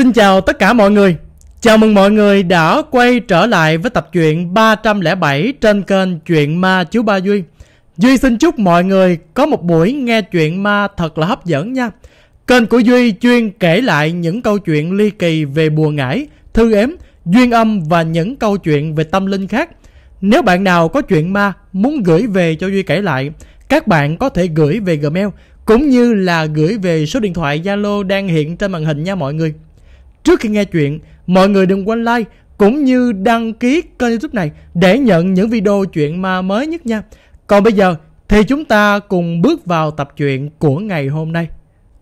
Xin chào tất cả mọi người. Chào mừng mọi người đã quay trở lại với tập truyện 307 trên kênh Chuyện Ma Chú Ba Duy. Duy xin chúc mọi người có một buổi nghe chuyện ma thật là hấp dẫn nha. Kênh của Duy chuyên kể lại những câu chuyện ly kỳ về bùa ngải, thư ếm, duyên âm và những câu chuyện về tâm linh khác. Nếu bạn nào có chuyện ma muốn gửi về cho Duy kể lại, các bạn có thể gửi về Gmail cũng như là gửi về số điện thoại Zalo đang hiện trên màn hình nha mọi người. Trước khi nghe chuyện, mọi người đừng quên like cũng như đăng ký kênh youtube này để nhận những video chuyện ma mới nhất nha. Còn bây giờ thì chúng ta cùng bước vào tập truyện của ngày hôm nay.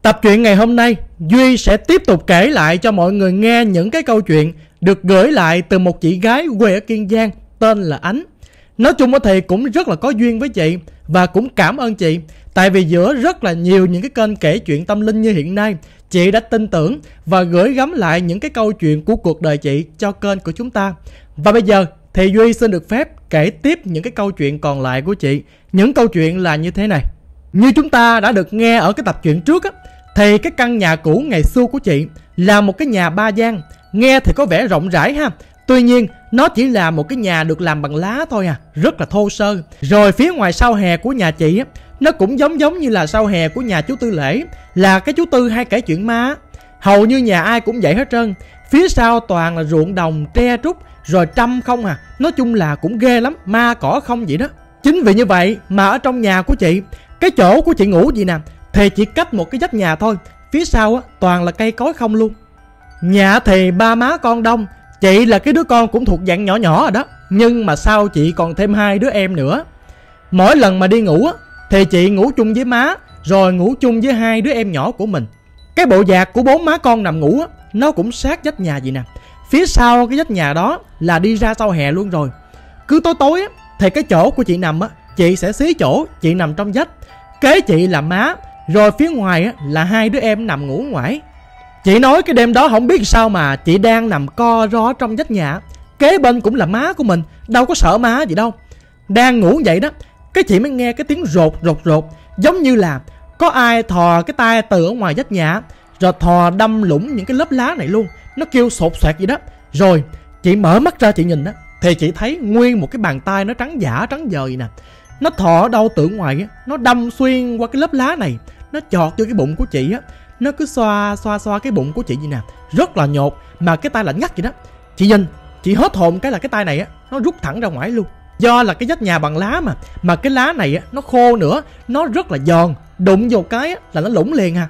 Tập truyện ngày hôm nay, Duy sẽ tiếp tục kể lại cho mọi người nghe những cái câu chuyện được gửi lại từ một chị gái quê ở Kiên Giang tên là Ánh. Nói chung thì cũng rất là có duyên với chị và cũng cảm ơn chị. Tại vì giữa rất là nhiều những cái kênh kể chuyện tâm linh như hiện nay, Chị đã tin tưởng và gửi gắm lại những cái câu chuyện của cuộc đời chị cho kênh của chúng ta. Và bây giờ thì Duy xin được phép kể tiếp những cái câu chuyện còn lại của chị. Những câu chuyện là như thế này. Như chúng ta đã được nghe ở cái tập truyện trước á Thì cái căn nhà cũ ngày xưa của chị là một cái nhà ba gian. Nghe thì có vẻ rộng rãi ha. Tuy nhiên nó chỉ là một cái nhà được làm bằng lá thôi à Rất là thô sơ. Rồi phía ngoài sau hè của nhà chị á nó cũng giống giống như là sau hè của nhà chú Tư Lễ Là cái chú Tư hay kể chuyện ma Hầu như nhà ai cũng vậy hết trơn. Phía sau toàn là ruộng đồng, tre trúc Rồi trăm không à. Nói chung là cũng ghê lắm Ma cỏ không vậy đó. Chính vì như vậy mà ở trong nhà của chị Cái chỗ của chị ngủ gì nè Thì chỉ cách một cái vách nhà thôi. Phía sau á, toàn là cây cối không luôn. Nhà thì ba má con đông Chị là cái đứa con cũng thuộc dạng nhỏ nhỏ rồi đó. Nhưng mà sau chị còn thêm hai đứa em nữa? Mỗi lần mà đi ngủ á, thì chị ngủ chung với má, Rồi ngủ chung với hai đứa em nhỏ của mình. Cái bộ dạc của bốn má con nằm ngủ á, Nó cũng sát vách nhà vậy nè. Phía sau cái vách nhà đó là đi ra sau hè luôn rồi. Cứ tối tối á, Thì cái chỗ của chị nằm á, Chị sẽ xí chỗ, chị nằm trong vách. Kế chị là má, Rồi phía ngoài á là hai đứa em nằm ngủ ngoài. Chị nói cái đêm đó không biết sao mà Chị đang nằm co ro trong vách nhà. Kế bên cũng là má của mình, Đâu có sợ má gì đâu. Đang ngủ vậy đó, cái chị mới nghe cái tiếng rột rột rột. Giống như là có ai thò cái tay từ ở ngoài vách nhà, Rồi thò đâm lũng những cái lớp lá này luôn. Nó kêu sột soạt vậy đó. Rồi, chị mở mắt ra chị nhìn đó, Thì chị thấy nguyên một cái bàn tay nó trắng giả, trắng dời nè. Nó thò ở đâu từ ngoài á, Nó đâm xuyên qua cái lớp lá này. Nó chọt vô cái bụng của chị á. Nó cứ xoa xoa xoa cái bụng của chị vậy nè. Rất là nhột Mà cái tay lạnh ngắt vậy đó. Chị nhìn Chị hết hồn cái là cái tay này á Nó rút thẳng ra ngoài luôn. Do là cái vách nhà bằng lá mà Mà cái lá này á, nó khô nữa Nó rất là giòn. Đụng vô cái á, là nó lủng liền à.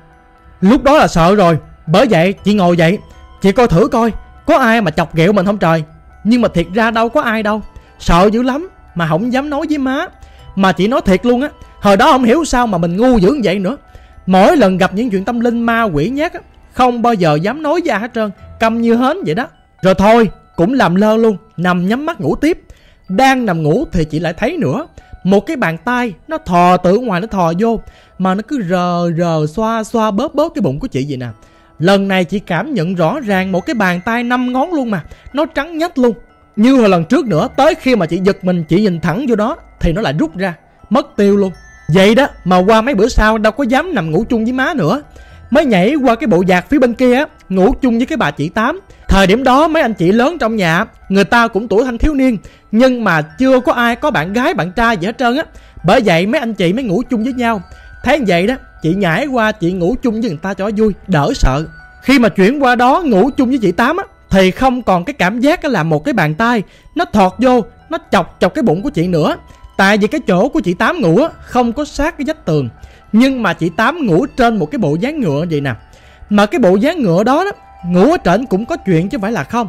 Lúc đó là sợ rồi Bởi vậy chị ngồi dậy Chị coi thử coi Có ai mà chọc ghẹo mình không trời? Nhưng mà thiệt ra đâu có ai đâu. Sợ dữ lắm Mà không dám nói với má. Mà chị nói thiệt luôn á Hồi đó không hiểu sao mà mình ngu dữ như vậy nữa. Mỗi lần gặp những chuyện tâm linh ma quỷ nhát á, Không bao giờ dám nói ra hết trơn, Câm như hến vậy đó. Rồi thôi, cũng làm lơ luôn, Nằm nhắm mắt ngủ tiếp. Đang nằm ngủ thì chị lại thấy nữa, Một cái bàn tay nó thò từ ngoài nó thò vô, Mà nó cứ rờ rờ xoa xoa bóp bóp cái bụng của chị vậy nè. Lần này chị cảm nhận rõ ràng một cái bàn tay năm ngón luôn mà, Nó trắng nhách luôn. Như hồi lần trước nữa, Tới khi mà chị giật mình, chị nhìn thẳng vô đó, Thì nó lại rút ra, Mất tiêu luôn. Vậy đó, mà qua mấy bữa sau đâu có dám nằm ngủ chung với má nữa. Mới nhảy qua cái bộ giạc phía bên kia á, Ngủ chung với cái bà chị Tám. Thời điểm đó mấy anh chị lớn trong nhà, Người ta cũng tuổi thanh thiếu niên, Nhưng mà chưa có ai có bạn gái, bạn trai gì hết trơn á. Bởi vậy mấy anh chị mới ngủ chung với nhau. Thế vậy đó, Chị nhảy qua chị ngủ chung với người ta cho vui, Đỡ sợ. Khi mà chuyển qua đó ngủ chung với chị Tám á, Thì không còn cái cảm giác là một cái bàn tay. Nó thọt vô, Nó chọc chọc cái bụng của chị nữa. Tại vì cái chỗ của chị Tám ngủ á Không có sát cái vách tường. Nhưng mà chị Tám ngủ trên một cái bộ dáng ngựa vậy nè. Mà cái bộ dáng ngựa đó đó Ngủ ở trển cũng có chuyện chứ phải là không.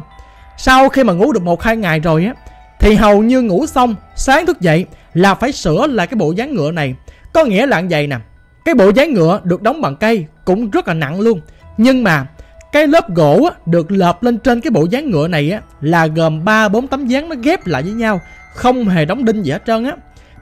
Sau khi mà ngủ được một hai ngày rồi á Thì hầu như ngủ xong Sáng thức dậy là phải sửa lại cái bộ dáng ngựa này. Có nghĩa là vậy nè Cái bộ dáng ngựa được đóng bằng cây Cũng rất là nặng luôn. Nhưng mà cái lớp gỗ á, được lợp lên trên cái bộ dáng ngựa này á Là gồm 3-4 tấm dáng nó ghép lại với nhau. Không hề đóng đinh gì hết trơn á.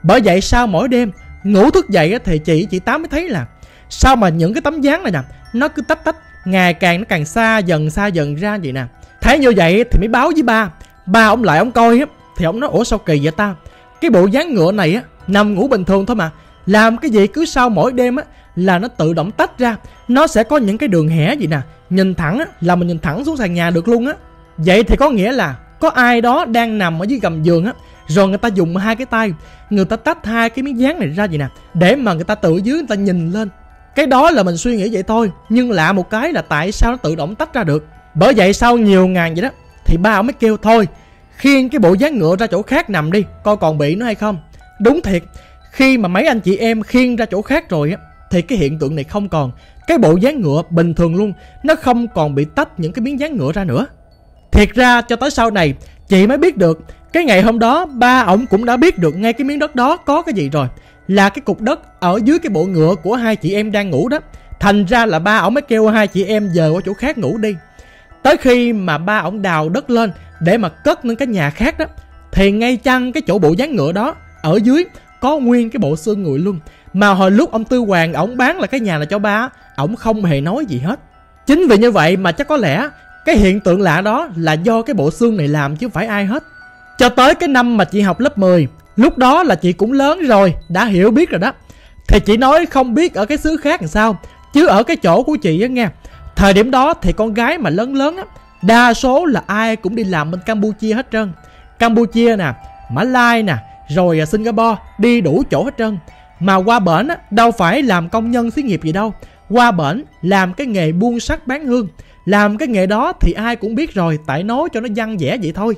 Bởi vậy sau mỗi đêm Ngủ thức dậy á, thì chị chị Tám mới thấy là Sao mà những cái tấm dáng này nè Nó cứ tách tách ngày càng nó càng xa dần xa dần ra vậy nè. Thấy như vậy thì mới báo với ba. Ba ông lại ông coi á thì ông nói ủa sao kỳ vậy ta? Cái bộ dáng ngựa này á nằm ngủ bình thường thôi mà. Làm cái gì cứ sau mỗi đêm á là nó tự động tách ra. Nó sẽ có những cái đường hẻ gì nè nhìn thẳng á, là mình nhìn thẳng xuống sàn nhà được luôn á. Vậy thì có nghĩa là có ai đó đang nằm ở dưới gầm giường á rồi người ta dùng hai cái tay, người ta tách hai cái miếng dán này ra vậy nè, để mà người ta tự dưới người ta nhìn lên. Cái đó là mình suy nghĩ vậy thôi, nhưng lạ một cái là tại sao nó tự động tách ra được? Bởi vậy sau nhiều ngàn vậy đó, thì ba ông mới kêu, thôi, khiêng cái bộ dáng ngựa ra chỗ khác nằm đi, coi còn bị nó hay không. Đúng thiệt, khi mà mấy anh chị em khiêng ra chỗ khác rồi á, thì cái hiện tượng này không còn. Cái bộ dáng ngựa bình thường luôn, nó không còn bị tách những cái miếng dán ngựa ra nữa. Thiệt ra cho tới sau này chị mới biết được. Cái ngày hôm đó, ba ổng cũng đã biết được ngay cái miếng đất đó có cái gì rồi. Là cái cục đất ở dưới cái bộ ngựa của hai chị em đang ngủ đó. Thành ra là ba ổng mới kêu hai chị em dời qua chỗ khác ngủ đi. Tới khi mà ba ổng đào đất lên để mà cất lên cái nhà khác đó, thì ngay chăng cái chỗ bộ dáng ngựa đó, ở dưới có nguyên cái bộ xương người luôn. Mà hồi lúc ông tư hoàng ổng bán là cái nhà là cho ba, ổng không hề nói gì hết. Chính vì như vậy mà chắc có lẽ cái hiện tượng lạ đó là do cái bộ xương này làm chứ phải ai hết. Cho tới cái năm mà chị học lớp 10 Lúc đó là chị cũng lớn rồi, Đã hiểu biết rồi đó. Thì chị nói không biết ở cái xứ khác làm sao, Chứ ở cái chỗ của chị á nghe. Thời điểm đó thì con gái mà lớn lớn á, Đa số là ai cũng đi làm bên Campuchia hết trơn. Campuchia nè, Mã Lai nè, Rồi à, Singapore, Đi đủ chỗ hết trơn. Mà qua bển á, Đâu phải làm công nhân xí nghiệp gì đâu. Qua bển làm cái nghề buôn sắt bán hương. Làm cái nghề đó thì ai cũng biết rồi, Tại nói cho nó văn vẻ vậy thôi.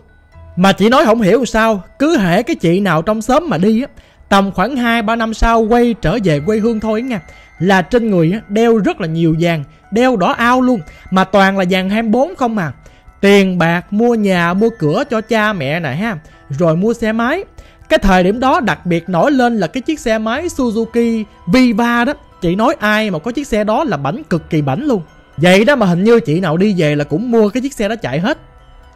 Mà chị nói không hiểu sao, Cứ hễ cái chị nào trong xóm mà đi á, Tầm khoảng 2-3 năm sau quay trở về quê hương thôi nha, Là trên người đeo rất là nhiều vàng, Đeo đỏ ao luôn, Mà toàn là vàng 24 không mà Tiền bạc, mua nhà, mua cửa cho cha mẹ nè ha, Rồi mua xe máy. Cái thời điểm đó đặc biệt nổi lên là cái chiếc xe máy Suzuki Viva đó. Chị nói ai mà có chiếc xe đó là bảnh cực kỳ bảnh luôn. Vậy đó mà hình như chị nào đi về là cũng mua cái chiếc xe đó chạy hết.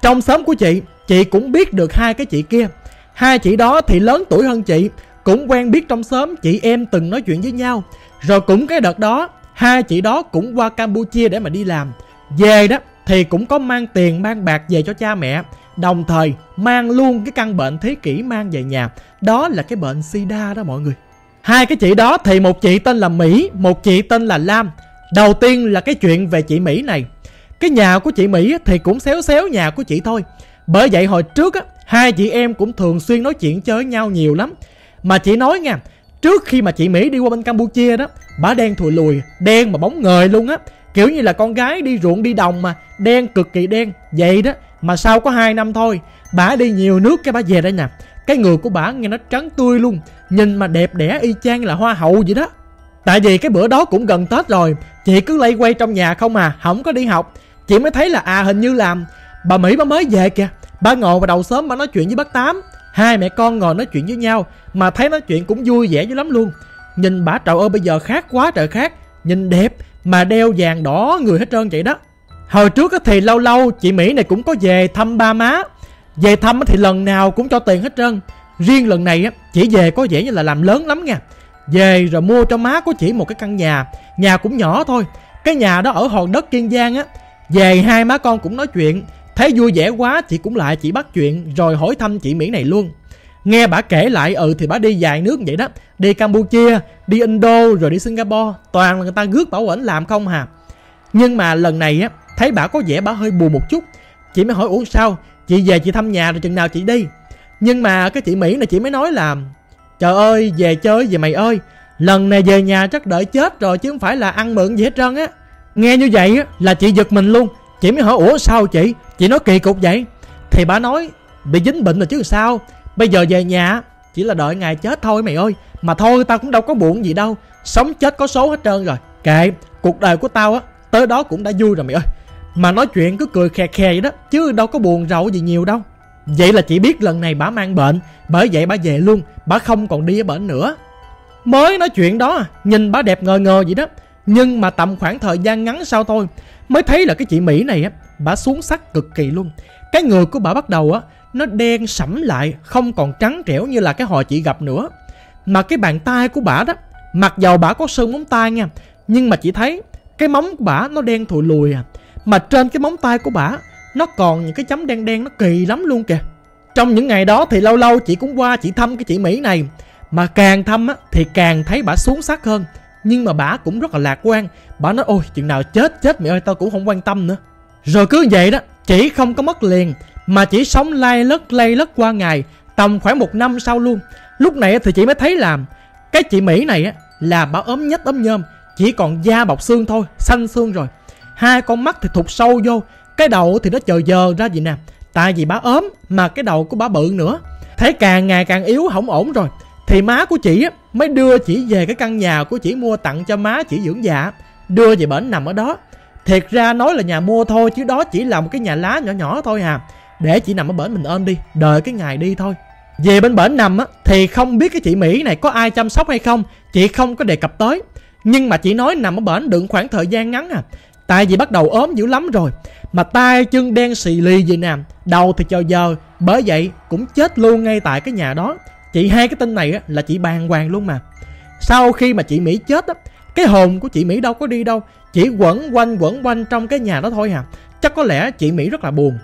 Trong xóm của chị Chị cũng biết được hai cái chị kia. Hai chị đó thì lớn tuổi hơn chị, Cũng quen biết trong xóm chị em từng nói chuyện với nhau. Rồi cũng cái đợt đó, Hai chị đó cũng qua Campuchia để mà đi làm. Về đó thì cũng có mang tiền, mang bạc về cho cha mẹ. Đồng thời mang luôn cái căn bệnh thế kỷ mang về nhà. Đó là cái bệnh sida đó mọi người. Hai cái chị đó thì một chị tên là Mỹ, Một chị tên là Lam. Đầu tiên là cái chuyện về chị Mỹ này Cái nhà của chị Mỹ thì cũng xéo xéo nhà của chị thôi bởi vậy hồi trước á, hai chị em cũng thường xuyên nói chuyện chơi với nhau nhiều lắm. Mà chị nói nha, trước khi mà chị Mỹ đi qua bên Campuchia đó, bà đen thùi lùi, đen mà bóng ngời luôn á. Kiểu như là con gái đi ruộng đi đồng mà, đen cực kỳ đen. Vậy đó, mà sau có 2 năm thôi, bà đi nhiều nước cái bà về đây nè. Cái người của bà nghe nó trắng tươi luôn, nhìn mà đẹp đẽ y chang là hoa hậu vậy đó. Tại vì cái bữa đó cũng gần Tết rồi, chị cứ lây quay trong nhà không à, không có đi học. Chị mới thấy là à hình như làm Bà Mỹ bà mới về kìa. Bà ngồi vào đầu sớm bà nói chuyện với bác Tám. Hai mẹ con ngồi nói chuyện với nhau Mà thấy nói chuyện cũng vui vẻ dữ lắm luôn. Nhìn bà trời ơi bây giờ khác quá trời khác. Nhìn đẹp mà đeo vàng đỏ người hết trơn vậy đó. Hồi trước thì lâu lâu chị Mỹ này cũng có về thăm ba má. Về thăm thì lần nào cũng cho tiền hết trơn. Riêng lần này chỉ về có vẻ như là làm lớn lắm nha. Về rồi mua cho má của chị một cái căn nhà. Nhà cũng nhỏ thôi. Cái nhà đó ở hòn đất Kiên Giang á. Về hai má con cũng nói chuyện. Thấy vui vẻ quá chị cũng lại chị bắt chuyện Rồi hỏi thăm chị Mỹ này luôn. Nghe bà kể lại ừ thì bà đi dài nước vậy đó. Đi Campuchia, đi Indo rồi đi Singapore. Toàn là người ta rước bảo ẩn làm không hà. Nhưng mà lần này á Thấy bà có vẻ bà hơi buồn một chút. Chị mới hỏi uống sao? Chị về chị thăm nhà rồi chừng nào chị đi? Nhưng mà cái chị Mỹ này chị mới nói là Trời ơi, về chơi về mày ơi? Lần này về nhà chắc đợi chết rồi Chứ không phải là ăn mượn gì hết trơn á. Nghe như vậy á, là chị giật mình luôn. Chị mới hỏi, ủa, sao chị? Chị nói kỳ cục vậy. Thì bà nói, bị dính bệnh rồi chứ sao? Bây giờ về nhà chỉ là đợi ngày chết thôi mày ơi. Mà thôi, tao cũng đâu có buồn gì đâu. Sống chết có số hết trơn rồi. Kệ, cuộc đời của tao á, Tới đó cũng đã vui rồi mày ơi. Mà nói chuyện cứ cười khè khè vậy đó, Chứ đâu có buồn rầu gì nhiều đâu. Vậy là chị biết lần này bà mang bệnh. Bởi vậy bà về luôn, Bà không còn đi ở bệnh nữa. Mới nói chuyện đó, Nhìn bà đẹp ngờ ngờ vậy đó. Nhưng mà tầm khoảng thời gian ngắn sau thôi, Mới thấy là cái chị Mỹ này á, Bà xuống sắc cực kỳ luôn. Cái người của bà bắt đầu á, Nó đen sẫm lại, Không còn trắng trẻo như là cái hồi chị gặp nữa. Mà cái bàn tay của bà đó, Mặc dầu bà có sơn móng tay nha, Nhưng mà chị thấy Cái móng của bà nó đen thùi lùi à. Mà trên cái móng tay của bà nó còn những cái chấm đen đen nó kỳ lắm luôn kìa. Trong những ngày đó thì lâu lâu chị cũng qua chị thăm cái chị Mỹ này. Mà càng thăm á, thì càng thấy bà xuống sắc hơn. Nhưng mà bà cũng rất là lạc quan. Bà nói ôi chừng nào chết chết mẹ ơi tao cũng không quan tâm nữa. Rồi cứ vậy đó chỉ không có mất liền. Mà chỉ sống lay lất lay lất qua ngày tầm khoảng một năm sau luôn. Lúc này thì chị mới thấy làm cái chị mỹ này á là bà ốm nhất ốm nhôm chỉ còn da bọc xương thôi xanh xương rồi. Hai con mắt thì thụt sâu vô cái đầu thì nó chờ giờ ra gì nè. Tại vì bà ốm mà cái đầu của bà bự nữa. Thấy càng ngày càng yếu, không ổn rồi. Thì má của chị á, mới đưa chị về cái căn nhà của chị mua tặng cho má chị dưỡng già đưa về bển nằm ở đó. Thiệt ra nói là nhà mua thôi, chứ đó chỉ là một cái nhà lá nhỏ nhỏ thôi à. Để chị nằm ở bển mình ôm đi, đợi cái ngày đi thôi. Về bên bển nằm á, thì không biết cái chị mỹ này có ai chăm sóc hay không, chị không có đề cập tới. Nhưng mà chị nói nằm ở bển đựng khoảng thời gian ngắn à tại vì bắt đầu ốm dữ lắm rồi. Mà tay chân đen xì lì gì nè, đầu thì chờ giờ. Bởi vậy cũng chết luôn ngay tại cái nhà đó. Chị hai cái tin này á, là chị bàng hoàng luôn mà. Sau khi mà chị mỹ chết á, cái hồn của chị mỹ đâu có đi đâu. Chỉ quẩn quanh quẩn quanh trong cái nhà đó thôi à. Chắc có lẽ chị mỹ rất là buồn.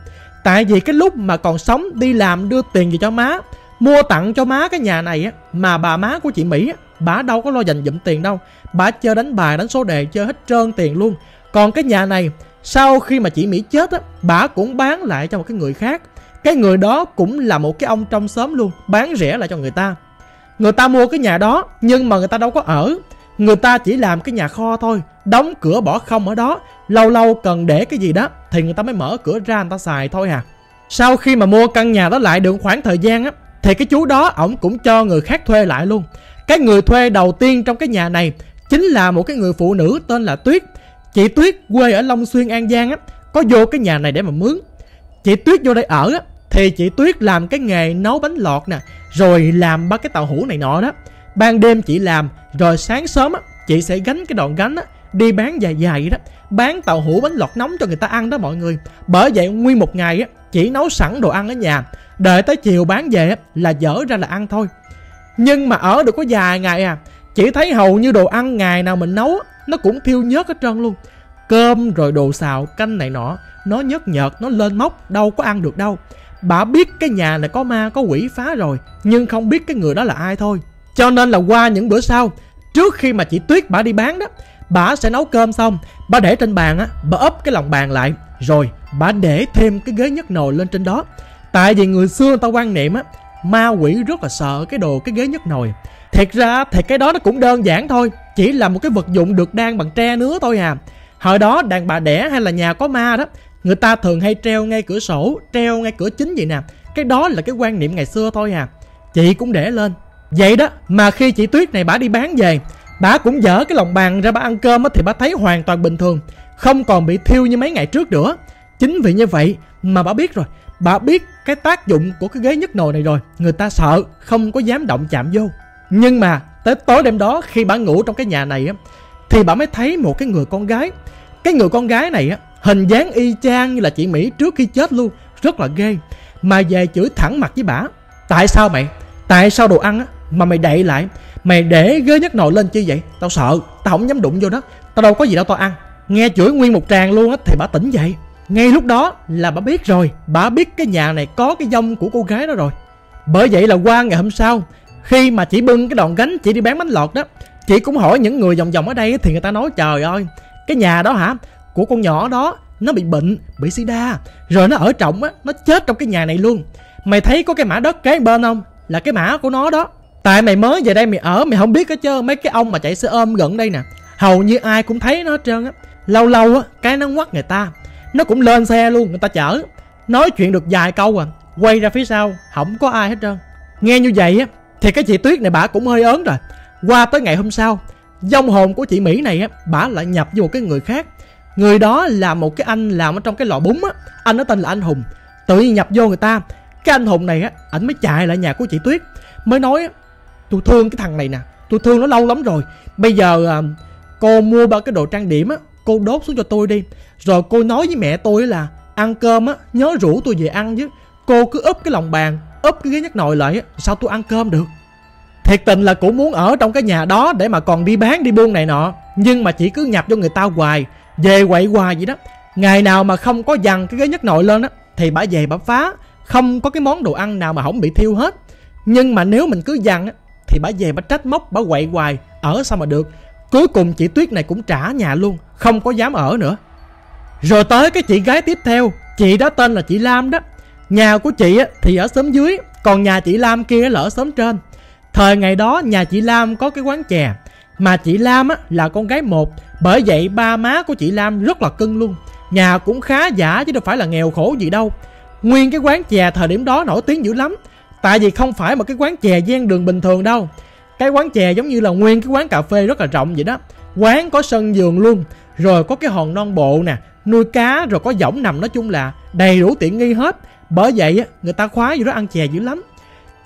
Tại vì cái lúc mà còn sống, đi làm, đưa tiền về cho má, mua tặng cho má cái nhà này á, mà bà má của chị mỹ á, bà đâu có lo dành dụm tiền đâu. Bà chơi đánh bài, đánh số đề, chơi hết trơn tiền luôn còn cái nhà này, sau khi mà chị mỹ chết á, bà cũng bán lại cho một cái người khác. Cái người đó cũng là một cái ông trong xóm luôn, bán rẻ lại cho người ta. Người ta mua cái nhà đó, nhưng mà người ta đâu có ở. Người ta chỉ làm cái nhà kho thôi, đóng cửa bỏ không ở đó. Lâu lâu cần để cái gì đó, thì người ta mới mở cửa ra người ta xài thôi à. Sau khi mà mua căn nhà đó lại được khoảng thời gian á, thì cái chú đó, ổng cũng cho người khác thuê lại luôn. Cái người thuê đầu tiên trong cái nhà này chính là một cái người phụ nữ tên là tuyết chị tuyết quê ở long xuyên, an giang á, có vô cái nhà này để mà mướn. Chị tuyết vô đây ở á, thì chị tuyết làm cái nghề nấu bánh lọt nè, rồi làm ba cái tàu hũ này nọ đó. Ban đêm chị làm, rồi sáng sớm á, chị sẽ gánh cái đòn gánh á, đi bán dài dài đó. Bán tàu hũ bánh lọt nóng cho người ta ăn đó mọi người. Bởi vậy nguyên một ngày á, chị nấu sẵn đồ ăn ở nhà. Đợi tới chiều bán về á, là dở ra là ăn thôi. Nhưng mà ở được có vài ngày à chị thấy hầu như đồ ăn ngày nào mình nấu nó cũng thiêu nhớt hết trơn luôn. Cơm rồi đồ xào, canh này nọ, nó nhớt nhợt, nó lên mốc đâu có ăn được đâu. Bà biết cái nhà này có ma, có quỷ phá rồi, nhưng không biết cái người đó là ai thôi. Cho nên là qua những bữa sau, trước khi mà chị tuyết bà đi bán đó, bà sẽ nấu cơm xong, bà để trên bàn á, bà ấp cái lòng bàn lại. Rồi, bà để thêm cái ghế nhất nồi lên trên đó. Tại vì người xưa người ta quan niệm á ma quỷ rất là sợ cái đồ cái ghế nhất nồi. Thiệt ra thì cái đó nó cũng đơn giản thôi, chỉ là một cái vật dụng được đan bằng tre nứa thôi à. Hồi đó, đàn bà đẻ hay là nhà có ma đó, người ta thường hay treo ngay cửa sổ, treo ngay cửa chính vậy nè. Cái đó là cái quan niệm ngày xưa thôi à. Chị cũng để lên. Vậy đó, mà khi chị tuyết này bả đi bán về bả cũng dở cái lòng bàn ra bả ăn cơm á thì bả thấy hoàn toàn bình thường, không còn bị thiêu như mấy ngày trước nữa. Chính vì như vậy mà bả biết rồi bà biết cái tác dụng của cái ghế nhấc nồi này rồi. Người ta sợ không có dám động chạm vô. Nhưng mà tới tối đêm đó, khi bà ngủ trong cái nhà này á, thì bà mới thấy một cái người con gái. Cái người con gái này á, hình dáng y chang như là chị mỹ trước khi chết luôn. Rất là ghê. Mà về chửi thẳng mặt với bà, tại sao mày? Tại sao đồ ăn á mà mày đậy lại? Mày để ghế nhấc nồi lên chi vậy? Tao sợ, tao không dám đụng vô đó tao đâu có gì đâu tao ăn. Nghe chửi nguyên một tràng luôn á, thì bà tỉnh dậy ngay lúc đó là bà biết rồi, bà biết cái nhà này có cái dông của cô gái đó rồi. Bởi vậy là qua ngày hôm sau, khi mà chị bưng cái đòn gánh, chị đi bán bánh lọt đó, chị cũng hỏi những người vòng vòng ở đây thì người ta nói, trời ơi, cái nhà đó hả? Của con nhỏ đó, nó bị bệnh, bị sida, rồi nó ở trọng á, nó chết trong cái nhà này luôn. Mày thấy có cái mã đất kế bên không? Là cái mã của nó đó. Tại mày mới về đây mày ở, mày không biết hết chứ mấy cái ông mà chạy xe ôm gần đây nè, hầu như ai cũng thấy nó hết trơn á. Lâu lâu á, cái nó ngoắt người ta nó cũng lên xe luôn người ta chở. Nói chuyện được vài câu à quay ra phía sau không có ai hết trơn. Nghe như vậy á thì cái chị tuyết này bà cũng hơi ớn rồi. Qua tới ngày hôm sau dông hồn của chị mỹ này á bà lại nhập vô một cái người khác. Người đó là một cái anh làm ở trong cái lò bún á anh nó tên là anh hùng. Tự nhiên nhập vô người ta cái anh hùng này á ảnh mới chạy lại nhà của chị tuyết mới nói tôi thương cái thằng này nè tôi thương nó lâu lắm rồi. Bây giờ à, cô mua ba cái đồ trang điểm á cô đốt xuống cho tôi đi. Rồi cô nói với mẹ tôi là, ăn cơm á, nhớ rủ tôi về ăn chứ. Cô cứ úp cái lòng bàn, úp cái ghế nhắc nồi lại á, sao tôi ăn cơm được? Thiệt tình là cũng muốn ở trong cái nhà đó để mà còn đi bán, đi buôn này nọ. Nhưng mà chỉ cứ nhập cho người ta hoài, về quậy hoài vậy đó. Ngày nào mà không có dằn cái ghế nhấc nồi lên á, thì bà về bà phá. Không có cái món đồ ăn nào mà không bị thiêu hết. Nhưng mà nếu mình cứ dằn á, thì bà về bà trách móc, bà quậy hoài. Ở sao mà được? Cuối cùng chị Tuyết này cũng trả nhà luôn Không có dám ở nữa. Rồi tới cái chị gái tiếp theo Chị đó tên là chị Lam đó. Nhà của chị thì ở xóm dưới Còn nhà chị Lam kia là ở xóm trên. Thời ngày đó nhà chị Lam có cái quán chè Mà chị Lam á, là con gái một Bởi vậy ba má của chị Lam rất là cưng luôn. Nhà cũng khá giả chứ đâu phải là nghèo khổ gì đâu. Nguyên cái quán chè thời điểm đó nổi tiếng dữ lắm Tại vì không phải một cái quán chè gian đường bình thường đâu. Cái quán chè giống như là nguyên cái quán cà phê rất là rộng vậy đó. Quán có sân giường luôn, Rồi có cái hòn non bộ nè, Nuôi cá, rồi có võng nằm nói chung là đầy đủ tiện nghi hết. Bởi vậy á, người ta khoái vô đó ăn chè dữ lắm.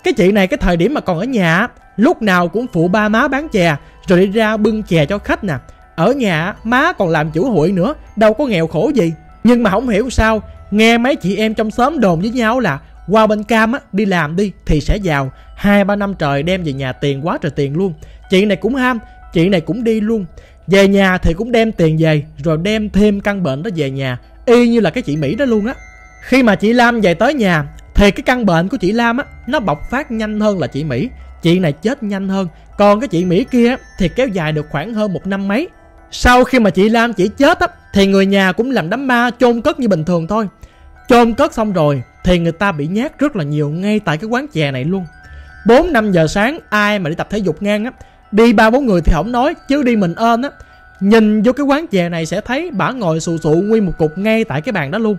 Cái chị này, cái thời điểm mà còn ở nhà Lúc nào cũng phụ ba má bán chè, Rồi đi ra bưng chè cho khách nè. Ở nhà má còn làm chủ hụi nữa, Đâu có nghèo khổ gì. Nhưng mà không hiểu sao, Nghe mấy chị em trong xóm đồn với nhau là qua bên cam á, đi làm đi, thì sẽ giàu. Hai, ba năm trời đem về nhà tiền quá trời tiền luôn. Chị này cũng ham, chị này cũng đi luôn. Về nhà thì cũng đem tiền về, rồi đem thêm căn bệnh đó về nhà. Y như là cái chị mỹ đó luôn á. Khi mà chị lam về tới nhà, thì cái căn bệnh của chị lam á, nó bộc phát nhanh hơn là chị mỹ. Chị này chết nhanh hơn. Còn cái chị mỹ kia thì kéo dài được khoảng hơn một năm mấy. Sau khi mà chị lam chỉ chết á, thì người nhà cũng làm đám ma chôn cất như bình thường thôi. Chôn cất xong rồi thì người ta bị nhát rất là nhiều ngay tại cái quán chè này luôn. 4 5 giờ sáng, ai mà đi tập thể dục ngang á, đi ba bốn người thì không nói, chứ đi mình ơn á, nhìn vô cái quán chè này sẽ thấy bả ngồi sù sụ nguyên một cục ngay tại cái bàn đó luôn.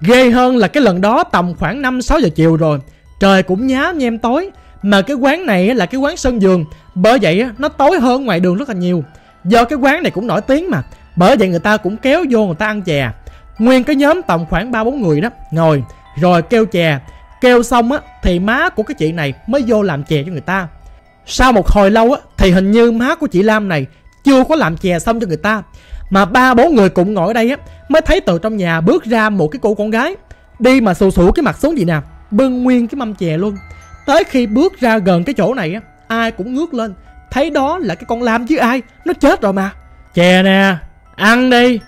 Ghê hơn là cái lần đó tầm khoảng 5 6 giờ chiều rồi, trời cũng nhá nhem tối. Mà cái quán này là cái quán sân giường bởi vậy nó tối hơn ngoài đường rất là nhiều. Do cái quán này cũng nổi tiếng mà, bởi vậy người ta cũng kéo vô người ta ăn chè. Nguyên cái nhóm tầm khoảng ba bốn người đó, ngồi rồi kêu chè. Kêu xong á, thì má của cái chị này mới vô làm chè cho người ta. Sau một hồi lâu á, thì hình như má của chị lam này chưa có làm chè xong cho người ta. Mà ba bốn người cùng ngồi ở đây á, mới thấy từ trong nhà bước ra một cái cô con gái. Đi mà sù sụ cái mặt xuống gì nè, bưng nguyên cái mâm chè luôn. Tới khi bước ra gần cái chỗ này á, ai cũng ngước lên. Thấy đó là cái con lam chứ ai, nó chết rồi mà. Chè nè, ăn đi.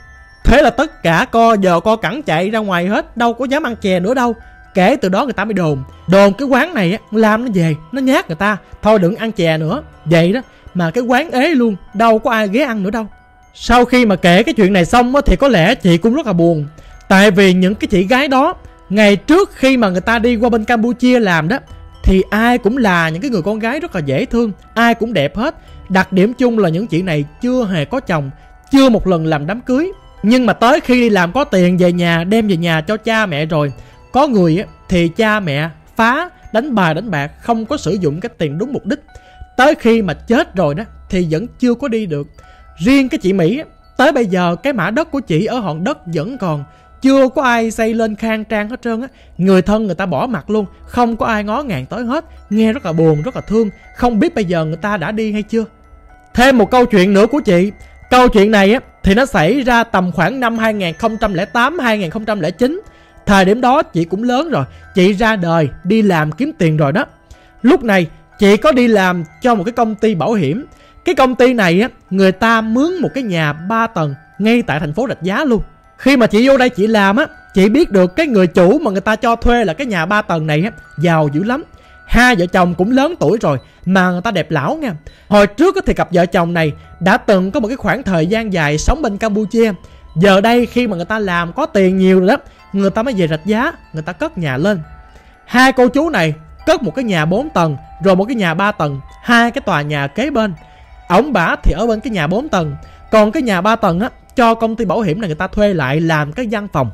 Thế là tất cả co giờ co cẳng chạy ra ngoài hết, Đâu có dám ăn chè nữa đâu. Kể từ đó người ta mới đồn. Đồn cái quán này á Lam nó về, Nó nhát người ta. Thôi đừng ăn chè nữa. Vậy đó, Mà cái quán ế luôn, Đâu có ai ghé ăn nữa đâu. Sau khi mà kể cái chuyện này xong á, Thì có lẽ chị cũng rất là buồn. Tại vì những cái chị gái đó, Ngày trước khi mà người ta đi qua bên Campuchia làm đó, Thì ai cũng là những cái người con gái rất là dễ thương, Ai cũng đẹp hết. Đặc điểm chung là những chị này chưa hề có chồng, Chưa một lần làm đám cưới nhưng mà tới khi đi làm có tiền về nhà, đem về nhà cho cha mẹ rồi. Có người thì cha mẹ phá, đánh bài đánh bạc, không có sử dụng cái tiền đúng mục đích. Tới khi mà chết rồi đó, thì vẫn chưa có đi được. Riêng cái chị Mỹ tới bây giờ cái mã đất của chị ở hòn đất vẫn còn. Chưa có ai xây lên khang trang hết trơn á. Người thân người ta bỏ mặt luôn, không có ai ngó ngàng tới hết. Nghe rất là buồn, rất là thương. Không biết bây giờ người ta đã đi hay chưa. Thêm một câu chuyện nữa của chị. Câu chuyện này á thì nó xảy ra tầm khoảng năm 2008 2009. Thời điểm đó chị cũng lớn rồi, chị ra đời đi làm kiếm tiền rồi đó. Lúc này chị có đi làm cho một cái công ty bảo hiểm. Cái công ty này á người ta mướn một cái nhà 3 tầng ngay tại thành phố Rạch Giá luôn. Khi mà chị vô đây chị làm á, chị biết được cái người chủ mà người ta cho thuê là cái nhà 3 tầng này á giàu dữ lắm hai vợ chồng cũng lớn tuổi rồi mà người ta đẹp lão nha. Hồi trước thì cặp vợ chồng này đã từng có một cái khoảng thời gian dài sống bên campuchia. Giờ đây khi mà người ta làm có tiền nhiều rồi đó, người ta mới về rạch giá, người ta cất nhà lên. Hai cô chú này cất một cái nhà 4 tầng, rồi một cái nhà 3 tầng, hai cái tòa nhà kế bên. Ổng bả thì ở bên cái nhà 4 tầng, còn cái nhà 3 tầng á, cho công ty bảo hiểm này người ta thuê lại làm cái văn phòng.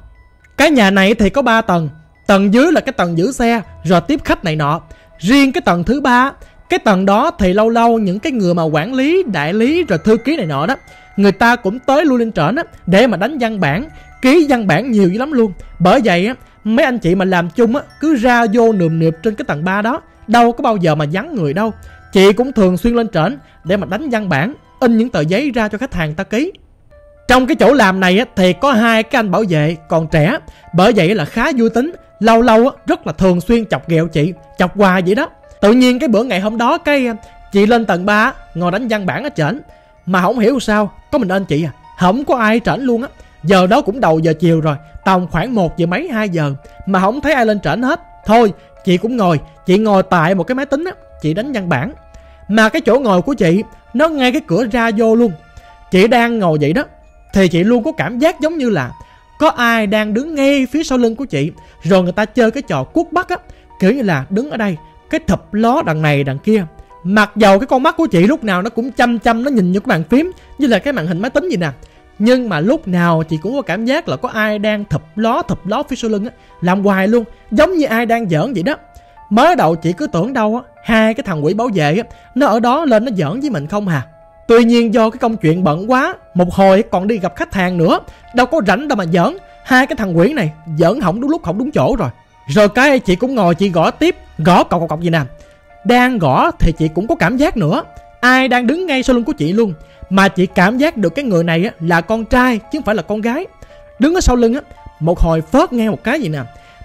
Cái nhà này thì có 3 tầng tầng dưới là cái tầng giữ xe, rồi tiếp khách này nọ. Riêng cái tầng thứ ba Cái tầng đó thì lâu lâu những cái người mà quản lý, đại lý rồi thư ký này nọ đó Người ta cũng tới lui lên trển á Để mà đánh văn bản Ký văn bản nhiều dữ lắm luôn. Bởi vậy á mấy anh chị mà làm chung á Cứ ra vô nườm nượp trên cái tầng 3 đó Đâu có bao giờ mà vắng người đâu. Chị cũng thường xuyên lên trển Để mà đánh văn bản In những tờ giấy ra cho khách hàng ta ký. Trong cái chỗ làm này á, thì có hai cái anh bảo vệ còn trẻ Bởi vậy là khá vui tính lâu lâu á, rất là thường xuyên chọc ghẹo chị chọc hoài vậy đó. Tự nhiên cái bữa ngày hôm đó cái à, chị lên tầng 3 ngồi đánh văn bản ở trển. Mà không hiểu sao có mình anh chị à không có ai trển luôn á. Giờ đó cũng đầu giờ chiều rồi tầm khoảng một giờ mấy 2 giờ mà không thấy ai lên trển hết. Thôi chị cũng ngồi chị ngồi tại một cái máy tính á chị đánh văn bản. Mà cái chỗ ngồi của chị nó ngay cái cửa ra vô luôn. Chị đang ngồi vậy đó Thì chị luôn có cảm giác giống như là có ai đang đứng ngay phía sau lưng của chị? Rồi người ta chơi cái trò cuốc bắt á, Kiểu như là đứng ở đây, Cái thập ló đằng này đằng kia. Mặc dầu cái con mắt của chị lúc nào nó cũng chăm chăm, Nó nhìn như cái bàn phím, Như là cái màn hình máy tính gì nè. Nhưng mà lúc nào chị cũng có cảm giác là có ai đang thập ló thập ló phía sau lưng á, làm hoài luôn, giống như ai đang giỡn vậy đó. Mới đầu chị cứ tưởng đâu á, hai cái thằng quỷ bảo vệ á, nó ở đó lên nó giỡn với mình không hà tuy nhiên do cái công chuyện bận quá, một hồi còn đi gặp khách hàng nữa. Đâu có rảnh đâu mà giỡn. Hai cái thằng quỷ này giỡn hỏng đúng lúc, hỏng đúng chỗ rồi. Rồi cái chị cũng ngồi, chị gõ tiếp. Gõ cọc cọc cọc gì nè? Đang gõ thì chị cũng có cảm giác nữa. Ai đang đứng ngay sau lưng của chị luôn. Mà chị cảm giác được cái người này là con trai chứ không phải là con gái. Đứng ở sau lưng á, một hồi phớt ngang một cái gì nè?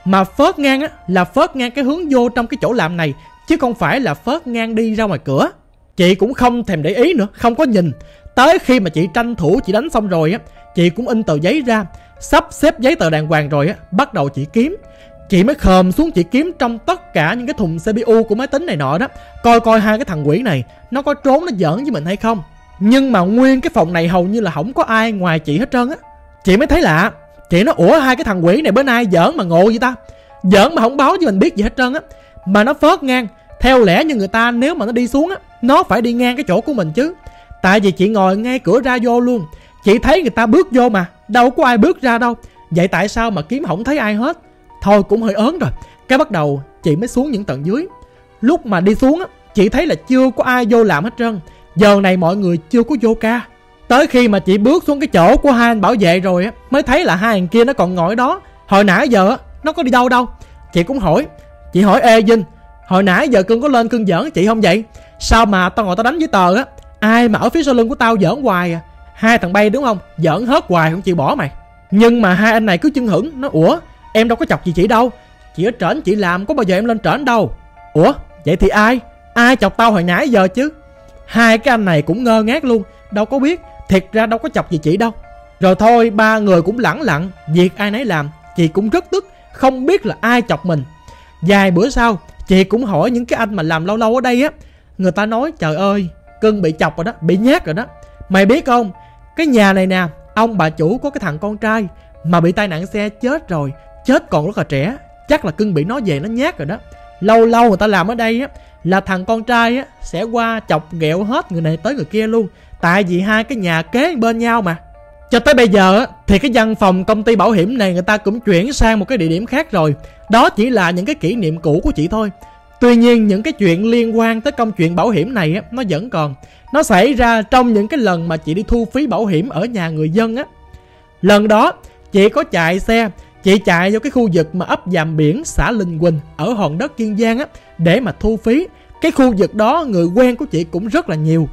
Mà phớt ngang á, là phớt ngang cái hướng vô trong cái chỗ làm này, chứ không phải là phớt ngang đi ra ngoài cửa chị cũng không thèm để ý nữa, không có nhìn. Tới khi mà chị tranh thủ chị đánh xong rồi á, chị cũng in tờ giấy ra, sắp xếp giấy tờ đàng hoàng rồi á, bắt đầu chị kiếm. Chị mới khờm xuống chị kiếm trong tất cả những cái thùng cpu của máy tính này nọ đó, coi coi hai cái thằng quỷ này, nó có trốn, nó giỡn với mình hay không. Nhưng mà nguyên cái phòng này hầu như là không có ai ngoài chị hết trơn á. Chị mới thấy lạ, Chị nói, ủa, hai cái thằng quỷ này bữa nay giỡn mà ngộ vậy ta? Giỡn mà không báo cho mình biết gì hết trơn á. Mà nó phớt ngang, Theo lẽ như người ta nếu mà nó đi xuống á nó phải đi ngang cái chỗ của mình chứ. Tại vì chị ngồi ngay cửa ra vô luôn. Chị thấy người ta bước vô mà, Đâu có ai bước ra đâu. Vậy tại sao mà kiếm không thấy ai hết? Thôi cũng hơi ớn rồi. Cái bắt đầu chị mới xuống những tầng dưới. Lúc mà đi xuống á, Chị thấy là chưa có ai vô làm hết trơn. Giờ này mọi người chưa có vô ca. Tới khi mà chị bước xuống cái chỗ của hai anh bảo vệ rồi á, Mới thấy là hai thằng kia nó còn ngồi đó. Hồi nãy giờ á, Nó có đi đâu đâu? Chị cũng hỏi. Chị hỏi, Ê Vinh, Hồi nãy giờ cưng có lên cưng giỡn chị không vậy? Sao mà tao ngồi tao đánh với tờ á? Ai mà ở phía sau lưng của tao giỡn hoài à? Hai thằng bay đúng không? Giỡn hết hoài không chịu bỏ mày. Nhưng mà hai anh này cứ chân hững Nó ủa, em đâu có chọc gì chị đâu. Chị ở trển, chị làm có bao giờ em lên trển đâu. Ủa, vậy thì ai? Ai chọc tao hồi nãy giờ chứ? Hai cái anh này cũng ngơ ngác luôn, Đâu có biết, Thiệt ra đâu có chọc gì chị đâu. Rồi thôi, ba người cũng lẳng lặng, Việc ai nấy làm, Chị cũng rất tức, Không biết là ai chọc mình. Vài bữa sau, Chị cũng hỏi những cái anh mà làm lâu lâu ở đây á Người ta nói, trời ơi, Cưng bị chọc rồi đó, Bị nhát rồi đó. Mày biết không, Cái nhà này nè, Ông bà chủ có cái thằng con trai Mà bị tai nạn xe chết rồi, Chết còn rất là trẻ, Chắc là cưng bị nó về nó nhát rồi đó. Lâu lâu người ta làm ở đây á, là thằng con trai á, sẽ qua chọc ghẹo hết người này tới người kia luôn. Tại vì hai cái nhà kế bên nhau mà. Cho tới bây giờ á, thì cái văn phòng công ty bảo hiểm này người ta cũng chuyển sang một cái địa điểm khác rồi. Đó chỉ là những cái kỷ niệm cũ của chị thôi tuy nhiên những cái chuyện liên quan tới công chuyện bảo hiểm này á nó vẫn còn nó xảy ra trong những cái lần mà chị đi thu phí bảo hiểm ở nhà người dân á lần đó chị có chạy xe chị chạy vô cái khu vực mà ấp dàm biển xã Linh Quỳnh ở hòn đất Kiên Giang á để mà thu phí. Cái khu vực đó người quen của chị cũng rất là nhiều.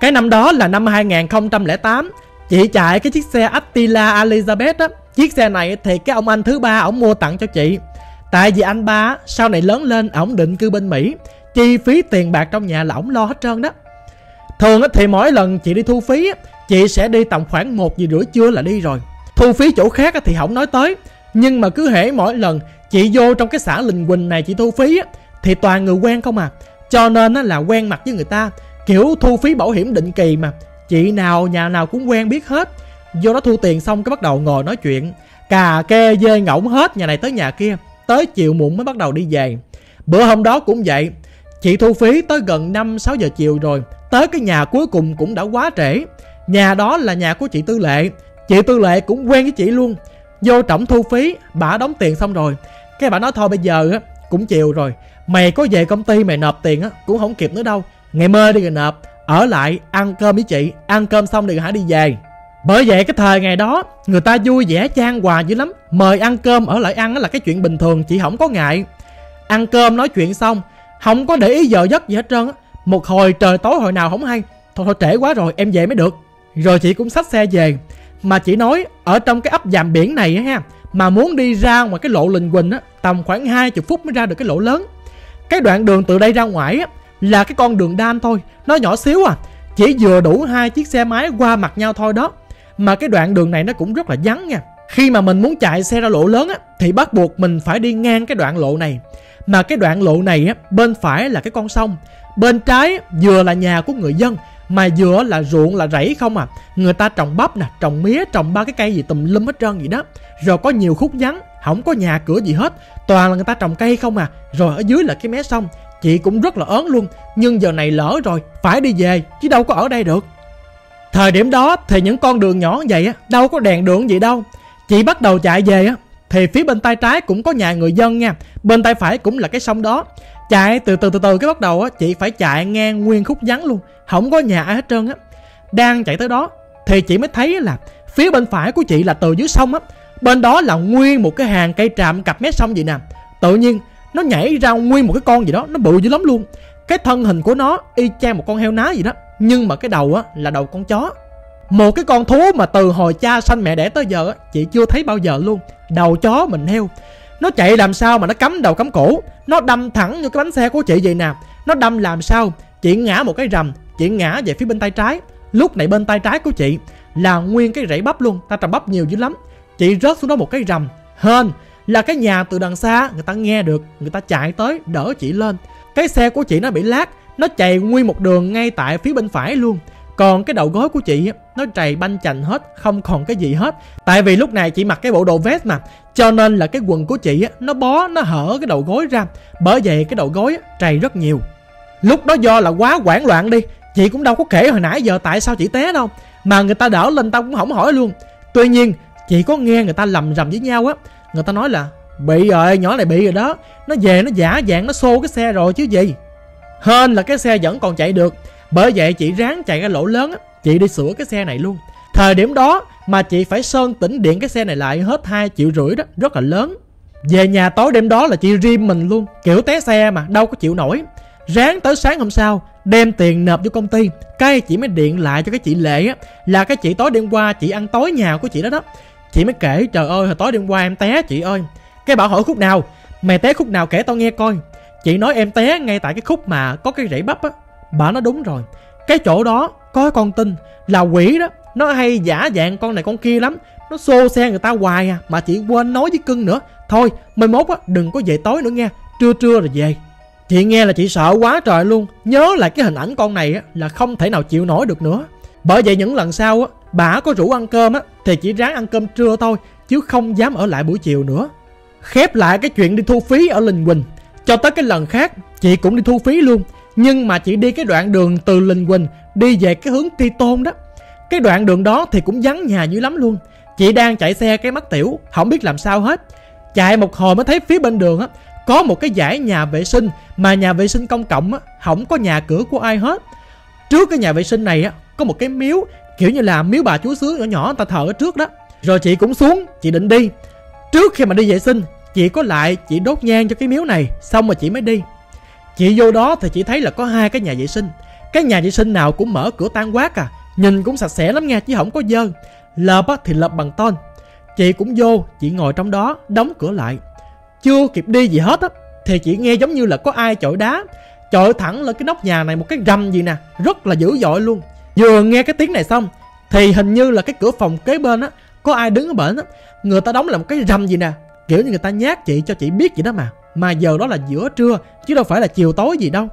Cái năm đó là năm 2008, chị chạy cái chiếc xe Attila Elizabeth á. Chiếc xe này thì cái ông anh thứ ba ổng mua tặng cho chị. Tại vì anh ba sau này lớn lên ổng định cư bên Mỹ, chi phí tiền bạc trong nhà là ổng lo hết trơn đó. Thường thì mỗi lần chị đi thu phí chị sẽ đi tầm khoảng 1 giờ rưỡi trưa là đi rồi. Thu phí chỗ khác thì không nói tới, nhưng mà cứ hễ mỗi lần chị vô trong cái xã Linh Quỳnh này chị thu phí thì toàn người quen không à. Cho nên là quen mặt với người ta. Kiểu thu phí bảo hiểm định kỳ mà. Chị nào nhà nào cũng quen biết hết. Vô đó thu tiền xong cái bắt đầu ngồi nói chuyện. Cà kê dê ngỗng hết nhà này tới nhà kia. Tới chiều muộn mới bắt đầu đi về. Bữa hôm đó cũng vậy. Chị thu phí tới gần 5-6 giờ chiều rồi. Tới cái nhà cuối cùng cũng đã quá trễ. Nhà đó là nhà của chị Tư Lệ. Chị Tư Lệ cũng quen với chị luôn. Vô trọng thu phí, Bả đóng tiền xong rồi Cái bà nói thôi bây giờ á, Cũng chiều rồi Mày có về công ty mày nộp tiền á, Cũng không kịp nữa đâu Ngày mơ đi rồi nộp, Ở lại ăn cơm với chị, Ăn cơm xong thì hãy đi về bởi vậy cái thời ngày đó, Người ta vui vẻ chan hòa dữ lắm. Mời ăn cơm ở lại ăn là cái chuyện bình thường, Chị không có ngại. Ăn cơm nói chuyện xong, Không có để ý giờ giấc gì hết trơn á. Một hồi trời tối hồi nào không hay. Thôi thôi, trễ quá rồi, em về mới được. Rồi chị cũng xách xe về. Mà chị nói, ở trong cái ấp dàm biển này á ha, Mà muốn đi ra ngoài cái lộ Linh Quỳnh á, Tầm khoảng 20 phút mới ra được cái lộ lớn. Cái đoạn đường từ đây ra ngoài á, Là cái con đường đan thôi. Nó nhỏ xíu à Chỉ vừa đủ hai chiếc xe máy qua mặt nhau thôi đó. Mà cái đoạn đường này nó cũng rất là vắng nha. Khi mà mình muốn chạy xe ra lộ lớn á, Thì bắt buộc mình phải đi ngang cái đoạn lộ này. Mà cái đoạn lộ này á, Bên phải là cái con sông. Bên trái vừa là nhà của người dân, mà vừa là ruộng là rẫy không à. Người ta trồng bắp nè, trồng mía, trồng ba cái cây gì tùm lum hết trơn gì đó. Rồi có nhiều khúc vắng không có nhà cửa gì hết. Toàn là người ta trồng cây không à. Rồi ở dưới là cái mé sông. Chị cũng rất là ớn luôn. Nhưng giờ này lỡ rồi, phải đi về, chứ đâu có ở đây được thời điểm đó thì những con đường nhỏ vậy á, đâu có đèn đường gì đâu. Chị bắt đầu chạy về á, thì phía bên tay trái cũng có nhà người dân nha. Bên tay phải cũng là cái sông đó. Chạy từ từ từ từ cái bắt đầu á chị phải chạy ngang nguyên khúc vắng luôn. Không có nhà ai hết trơn á. Đang chạy tới đó thì chị mới thấy là phía bên phải của chị là từ dưới sông á. Bên đó là nguyên một cái hàng cây tràm cặp mé sông vậy nè. Tự nhiên nó nhảy ra nguyên một cái con gì đó, nó bự dữ lắm luôn cái thân hình của nó y chang một con heo ná gì đó, nhưng mà cái đầu á là đầu con chó. Một cái con thú mà từ hồi cha sanh mẹ đẻ tới giờ á, chị chưa thấy bao giờ luôn. Đầu chó mình heo. Nó chạy làm sao mà nó cắm đầu cắm cổ? Nó đâm thẳng vô cái bánh xe của chị vậy nè. Nó đâm làm sao? Chị ngã một cái rầm chị ngã về phía bên tay trái. Lúc này bên tay trái của chị là nguyên cái rẫy bắp luôn. Ta trồng bắp nhiều dữ lắm. Chị rớt xuống đó một cái rầm hên, là cái nhà từ đằng xa người ta nghe được, người ta chạy tới đỡ chị lên cái xe của chị nó bị lát nó chạy nguyên một đường ngay tại phía bên phải luôn. Còn cái đầu gối của chị nó trầy banh chành hết, không còn cái gì hết. Tại vì lúc này chị mặc cái bộ đồ vest mà, cho nên là cái quần của chị nó bó, nó hở cái đầu gối ra. Bởi vậy cái đầu gối trầy rất nhiều. Lúc đó do là quá hoảng loạn đi, chị cũng đâu có kể hồi nãy giờ tại sao chị té đâu, mà người ta đỡ lên tao cũng không hỏi luôn. Tuy nhiên, chị có nghe người ta lầm rầm với nhau á, người ta nói là bị rồi, nhỏ này bị rồi đó. Nó về, nó giả dạng, nó xô cái xe rồi chứ gì. Hên là cái xe vẫn còn chạy được. Bởi vậy chị ráng chạy cái lỗ lớn á. Chị đi sửa cái xe này luôn. Thời điểm đó mà chị phải sơn tĩnh điện cái xe này lại hết 2 triệu rưỡi đó, rất là lớn. Về nhà tối đêm đó là chị riêng mình luôn. Kiểu té xe mà, đâu có chịu nổi. Ráng tới sáng hôm sau, đem tiền nộp vô công ty. Cái chị mới điện lại cho cái chị lệ á, là cái chị tối đêm qua chị ăn tối nhà của chị đó đó. Chị mới kể, trời ơi, hồi tối đêm qua em té chị ơi cái bảo hỏi khúc nào? Mày té khúc nào kể tao nghe coi. Chị nói em té ngay tại cái khúc mà có cái rễ bắp á. Bà nói đúng rồi. Cái chỗ đó có con tin là quỷ đó. Nó hay giả dạng con này con kia lắm. Nó xô xe người ta hoài à mà chị quên nói với cưng nữa. Thôi, mai mốt á, đừng có về tối nữa nha. Trưa trưa rồi về. Chị nghe là chị sợ quá trời luôn. Nhớ lại cái hình ảnh con này á, là không thể nào chịu nổi được nữa. Bởi vậy những lần sau á, bà có rủ ăn cơm á, thì chỉ ráng ăn cơm trưa thôi, chứ không dám ở lại buổi chiều nữa khép lại cái chuyện đi thu phí ở linh quỳnh. Cho tới cái lần khác, chị cũng đi thu phí luôn. Nhưng mà chị đi cái đoạn đường từ linh quỳnh đi về cái hướng ti tôn đó. Cái đoạn đường đó thì cũng vắng nhà dữ lắm luôn. Chị đang chạy xe cái mắt tiểu, không biết làm sao hết. Chạy một hồi mới thấy phía bên đường á, có một cái dãy nhà vệ sinh mà nhà vệ sinh công cộng á, không có nhà cửa của ai hết. Trước cái nhà vệ sinh này á, có một cái miếu, kiểu như là miếu bà chúa xứ nhỏ nhỏ ta thờ ở trước đó. Rồi chị cũng xuống, chị định đi. Trước khi mà đi vệ sinh chị có lại chị đốt nhang cho cái miếu này, xong rồi chị mới đi. Chị vô đó thì chị thấy là có hai cái nhà vệ sinh. Cái nhà vệ sinh nào cũng mở cửa tan quát à nhìn cũng sạch sẽ lắm nha, chứ không có dơ lợp á thì lợp bằng tôn chị cũng vô, chị ngồi trong đó, đóng cửa lại. Chưa kịp đi gì hết á, thì chị nghe giống như là có ai chọi đá. Chọi thẳng lên cái nóc nhà này một cái rầm gì nè, rất là dữ dội luôn. Vừa nghe cái tiếng này xong, thì hình như là cái cửa phòng kế bên á, có ai đứng ở bển á. Người ta đóng là một cái rầm gì nè kiểu như người ta nhát chị cho chị biết vậy đó mà. Mà giờ đó là giữa trưa, chứ đâu phải là chiều tối gì đâu.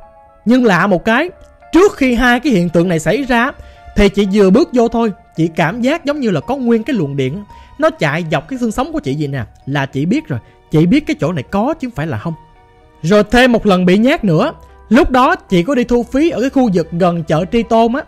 Nhưng lạ một cái, trước khi hai cái hiện tượng này xảy ra, thì chị vừa bước vô thôi. Chị cảm giác giống như là có nguyên cái luồng điện. Nó chạy dọc cái xương sống của chị vậy nè. Là chị biết rồi. Chị biết cái chỗ này có chứ không phải là không. Rồi thêm một lần bị nhát nữa. Lúc đó chị có đi thu phí ở cái khu vực gần chợ tri tôn á.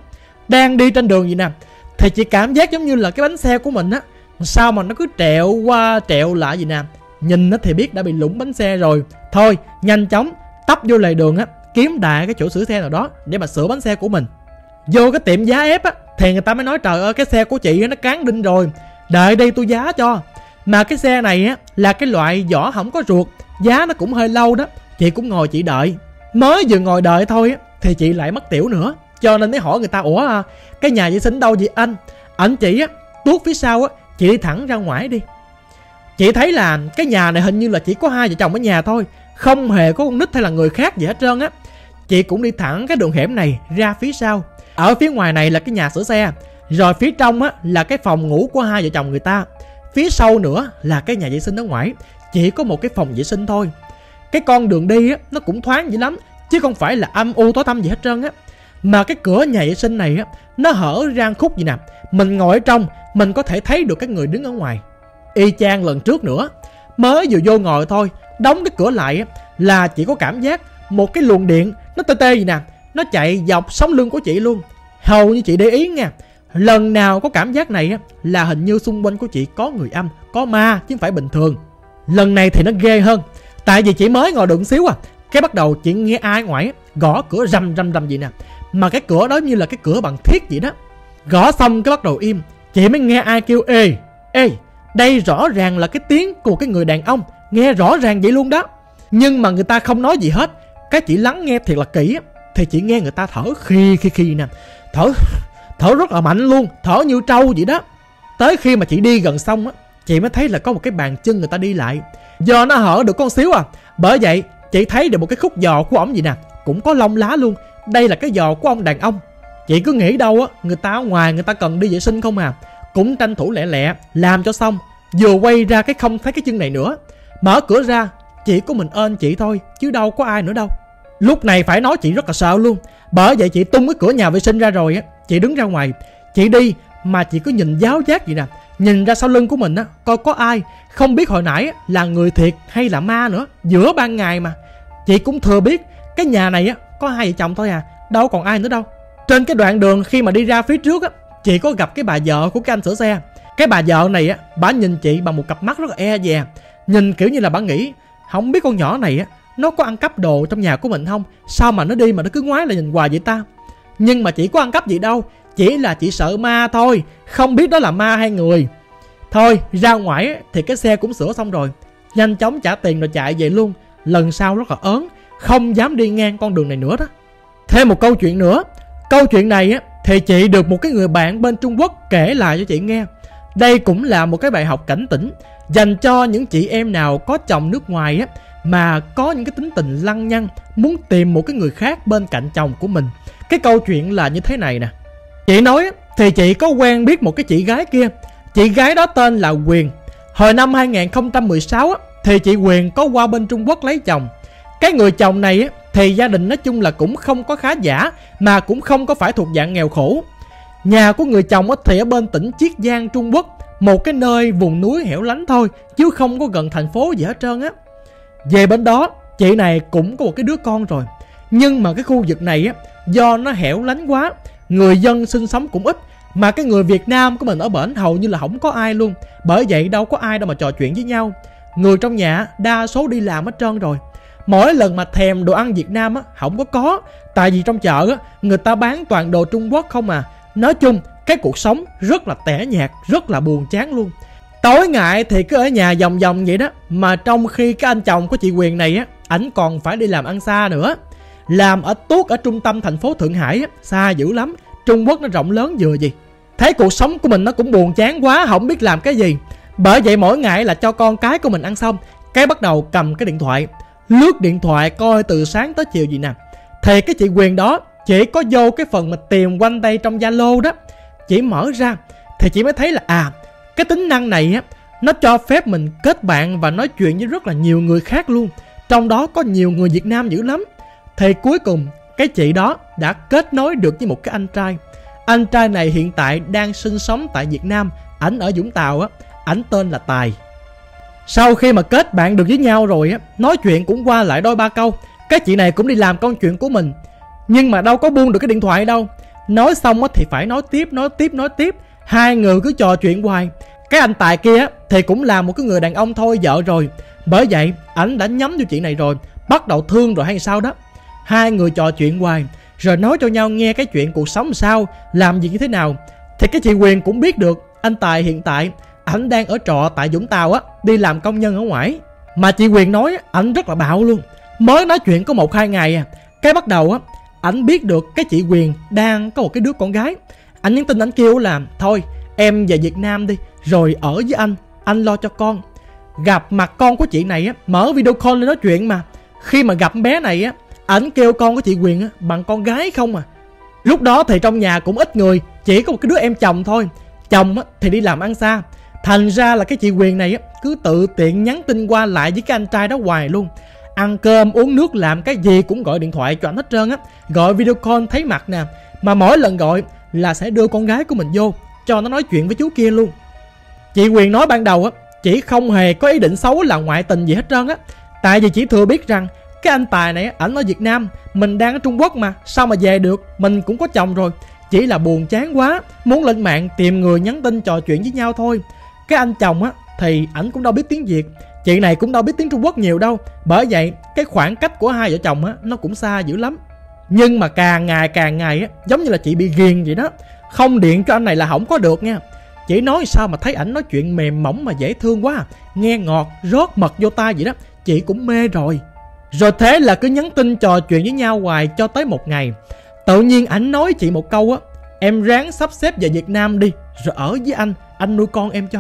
Đang đi trên đường gì nè. Thì chị cảm giác giống như là cái bánh xe của mình á sao mà nó cứ trẹo qua trẹo lại gì nè? Nhìn nó thì biết đã bị lủng bánh xe rồi. Thôi, nhanh chóng tấp vô lề đường á, kiếm đại cái chỗ sửa xe nào đó để mà sửa bánh xe của mình. Vô cái tiệm giá ép á, thì người ta mới nói, trời ơi, cái xe của chị nó cán đinh rồi. Đợi đây tôi giá cho. Mà cái xe này á, là cái loại vỏ không có ruột, giá nó cũng hơi lâu đó. Chị cũng ngồi chị đợi. Mới vừa ngồi đợi thôi á, thì chị lại mất tiểu nữa. Cho nên mới hỏi người ta, ủa à, cái nhà vệ sinh đâu vậy anh? Ảnh chị á, tuốt phía sau á chị đi thẳng ra ngoài đi. Chị thấy là cái nhà này hình như là chỉ có hai vợ chồng ở nhà thôi, không hề có con nít hay là người khác gì hết trơn á. Chị cũng đi thẳng cái đường hẻm này ra phía sau. Ở phía ngoài này là cái nhà sửa xe, rồi phía trong á là cái phòng ngủ của hai vợ chồng người ta. Phía sau nữa là cái nhà vệ sinh ở ngoài, chỉ có một cái phòng vệ sinh thôi. Cái con đường đi á, nó cũng thoáng dữ lắm, chứ không phải là âm u tối tăm gì hết trơn á. Mà cái cửa nhà vệ sinh này á, Nó hở ra khúc gì nè. Mình ngồi ở trong, Mình có thể thấy được các người đứng ở ngoài. Y chang lần trước nữa, Mới vừa vô ngồi thôi, Đóng cái cửa lại á, Là chỉ có cảm giác Một cái luồng điện Nó tê tê gì nè. Nó chạy dọc sống lưng của chị luôn. Hầu như chị để ý nha Lần nào có cảm giác này á, Là hình như xung quanh của chị có người âm, Có ma chứ không phải bình thường. Lần này thì nó ghê hơn, Tại vì chị mới ngồi đựng xíu à. Cái bắt đầu chị nghe ai ngoài gõ cửa rầm rầm rầm gì nè. Mà cái cửa đó như là cái cửa bằng thiết vậy đó. Gõ xong cái bắt đầu im. Chị mới nghe ai kêu, ê Ê, đây rõ ràng là cái tiếng của cái người đàn ông. Nghe rõ ràng vậy luôn đó. Nhưng mà người ta không nói gì hết. Cái chị lắng nghe thiệt là kỹ Thì chị nghe người ta thở khi khi khi nè. Thở thở rất là mạnh luôn. Thở như trâu vậy đó. Tới khi mà chị đi gần xong á, Chị mới thấy là có một cái bàn chân người ta đi lại. Do nó hở được con xíu à. Bởi vậy, chị thấy được một cái khúc giò của ổng gì nè. Cũng có lông lá luôn. Đây là cái giò của ông đàn ông. Chị cứ nghĩ đâu á, Người ta ở ngoài người ta cần đi vệ sinh không à. Cũng tranh thủ lẹ lẹ, Làm cho xong. Vừa quay ra cái không thấy cái chân này nữa. Mở cửa ra, Chỉ có mình ơn chị thôi, Chứ đâu có ai nữa đâu. Lúc này phải nói chị rất là sợ luôn. Bởi vậy chị tung cái cửa nhà vệ sinh ra rồi á, Chị đứng ra ngoài. Chị đi, mà chị cứ nhìn giáo giác vậy nè. Nhìn ra sau lưng của mình á, Coi có ai. Không biết hồi nãy là người thiệt hay là ma nữa. Giữa ban ngày mà. Chị cũng thừa biết, Cái nhà này á có hai vợ chồng thôi à Đâu còn ai nữa đâu. Trên cái đoạn đường khi mà đi ra phía trước á, Chị có gặp cái bà vợ của cái anh sửa xe. Cái bà vợ này á, Bà nhìn chị bằng một cặp mắt rất là e dè, Nhìn kiểu như là bà nghĩ, Không biết con nhỏ này á, Nó có ăn cắp đồ trong nhà của mình không? Sao mà nó đi mà nó cứ ngoái là nhìn hoài vậy ta? Nhưng mà chị có ăn cắp gì đâu, chỉ là chỉ sợ ma thôi, Không biết đó là ma hay người. Thôi, ra ngoài thì cái xe cũng sửa xong rồi. Nhanh chóng trả tiền rồi chạy về luôn. Lần sau rất là ớn. Không dám đi ngang con đường này nữa đó. Thêm một câu chuyện nữa. Câu chuyện này á, thì chị được một cái người bạn bên Trung Quốc kể lại cho chị nghe. Đây cũng là một cái bài học cảnh tỉnh Dành cho những chị em nào có chồng nước ngoài á, Mà có những cái tính tình lăng nhăng, Muốn tìm một cái người khác bên cạnh chồng của mình. Cái câu chuyện là như thế này nè. Chị nói thì chị có quen biết một cái chị gái kia. Chị gái đó tên là Quyền. Hồi năm 2016 thì chị Quyền có qua bên Trung Quốc lấy chồng. Cái người chồng này thì gia đình nói chung là cũng không có khá giả, Mà cũng không có phải thuộc dạng nghèo khổ. Nhà của người chồng thì ở bên tỉnh Chiết Giang, Trung Quốc, Một cái nơi vùng núi hẻo lánh thôi, Chứ không có gần thành phố gì hết trơn á. Về bên đó, chị này cũng có một cái đứa con rồi. Nhưng mà cái khu vực này á, Do nó hẻo lánh quá, người dân sinh sống cũng ít, mà cái người Việt Nam của mình ở bển hầu như là không có ai luôn. Bởi vậy đâu có ai đâu mà trò chuyện với nhau. Người trong nhà đa số đi làm hết trơn rồi mỗi lần mà thèm đồ ăn Việt Nam á không có có. Tại vì trong chợ á người ta bán toàn đồ Trung Quốc không à. Nói chung cái cuộc sống rất là tẻ nhạt rất là buồn chán luôn. Tối ngại thì cứ ở nhà vòng vòng vậy đó mà trong khi cái anh chồng của chị Quyền này á ảnh còn phải đi làm ăn xa nữa. Làm ở tuốt ở trung tâm thành phố Thượng Hải á, xa dữ lắm. Trung Quốc nó rộng lớn vừa gì. Thấy cuộc sống của mình nó cũng buồn chán quá Không biết làm cái gì. Bởi vậy mỗi ngày là cho con cái của mình ăn xong Cái bắt đầu cầm cái điện thoại. Lướt điện thoại coi từ sáng tới chiều gì nè. Thì cái chị Quyền đó Chỉ có vô cái phần mà tìm quanh đây trong Zalo đó. Chỉ mở ra Thì chị mới thấy là à Cái tính năng này á, Nó cho phép mình kết bạn và nói chuyện với rất là nhiều người khác luôn. Trong đó có nhiều người Việt Nam dữ lắm. Thì cuối cùng, cái chị đó đã kết nối được với một cái anh trai. Anh trai này hiện tại đang sinh sống tại Việt Nam, Ảnh ở Vũng Tàu á, Ảnh tên là Tài. Sau khi mà kết bạn được với nhau rồi á, Nói chuyện cũng qua lại đôi ba câu. Cái chị này cũng đi làm công chuyện của mình, Nhưng mà đâu có buông được cái điện thoại đâu. Nói xong á thì phải nói tiếp nói tiếp nói tiếp. Hai người cứ trò chuyện hoài. Cái anh Tài kia thì cũng là một cái người đàn ông thôi, vợ rồi. Bởi vậy, ảnh đã nhắm vô chị này rồi, Bắt đầu thương rồi hay sao đó. Hai người trò chuyện hoài, Rồi nói cho nhau nghe cái chuyện cuộc sống sao, Làm gì như thế nào. Thì cái chị Quyền cũng biết được, Anh Tài hiện tại Ảnh đang ở trọ tại Vũng Tàu á Đi làm công nhân ở ngoài. Mà chị Quyền nói ảnh rất là bạo luôn. Mới nói chuyện có một hai ngày à Cái bắt đầu á Ảnh biết được cái chị Quyền đang có một cái đứa con gái. Ảnh nhắn tin ảnh kêu là Thôi em về Việt Nam đi Rồi ở với anh Anh lo cho con. Gặp mặt con của chị này á Mở video call lên nói chuyện mà. Khi mà gặp bé này á ảnh kêu con của chị Quyền á, bằng con gái không à? Lúc đó thì trong nhà cũng ít người chỉ có một cái đứa em chồng thôi. Chồng á, thì đi làm ăn xa thành ra là cái chị Quyền này á, cứ tự tiện nhắn tin qua lại với cái anh trai đó hoài luôn. Ăn cơm uống nước làm cái gì cũng gọi điện thoại cho anh hết trơn á. Gọi video call thấy mặt nè Mà mỗi lần gọi là sẽ đưa con gái của mình vô Cho nó nói chuyện với chú kia luôn. Chị Quyền nói ban đầu á Chỉ không hề có ý định xấu là ngoại tình gì hết trơn á. Tại vì chỉ thừa biết rằng Cái anh Tài này ảnh ở Việt Nam Mình đang ở Trung Quốc mà Sao mà về được Mình cũng có chồng rồi. Chỉ là buồn chán quá Muốn lên mạng tìm người nhắn tin trò chuyện với nhau thôi. Cái anh chồng á, Thì ảnh cũng đâu biết tiếng Việt. Chị này cũng đâu biết tiếng Trung Quốc nhiều đâu. Bởi vậy, cái khoảng cách của hai vợ chồng á, Nó cũng xa dữ lắm. Nhưng mà càng ngày càng ngày á, Giống như là chị bị ghiền vậy đó. Không điện cho anh này là không có được nha. Chị nói sao mà thấy ảnh nói chuyện mềm mỏng mà dễ thương quá à. Nghe ngọt, rót mật vô tai vậy đó. Chị cũng mê rồi. Rồi thế là cứ nhắn tin trò chuyện với nhau hoài cho tới một ngày. Tự nhiên ảnh nói chị một câu á, Em ráng sắp xếp về Việt Nam đi, Rồi ở với anh Anh nuôi con em cho.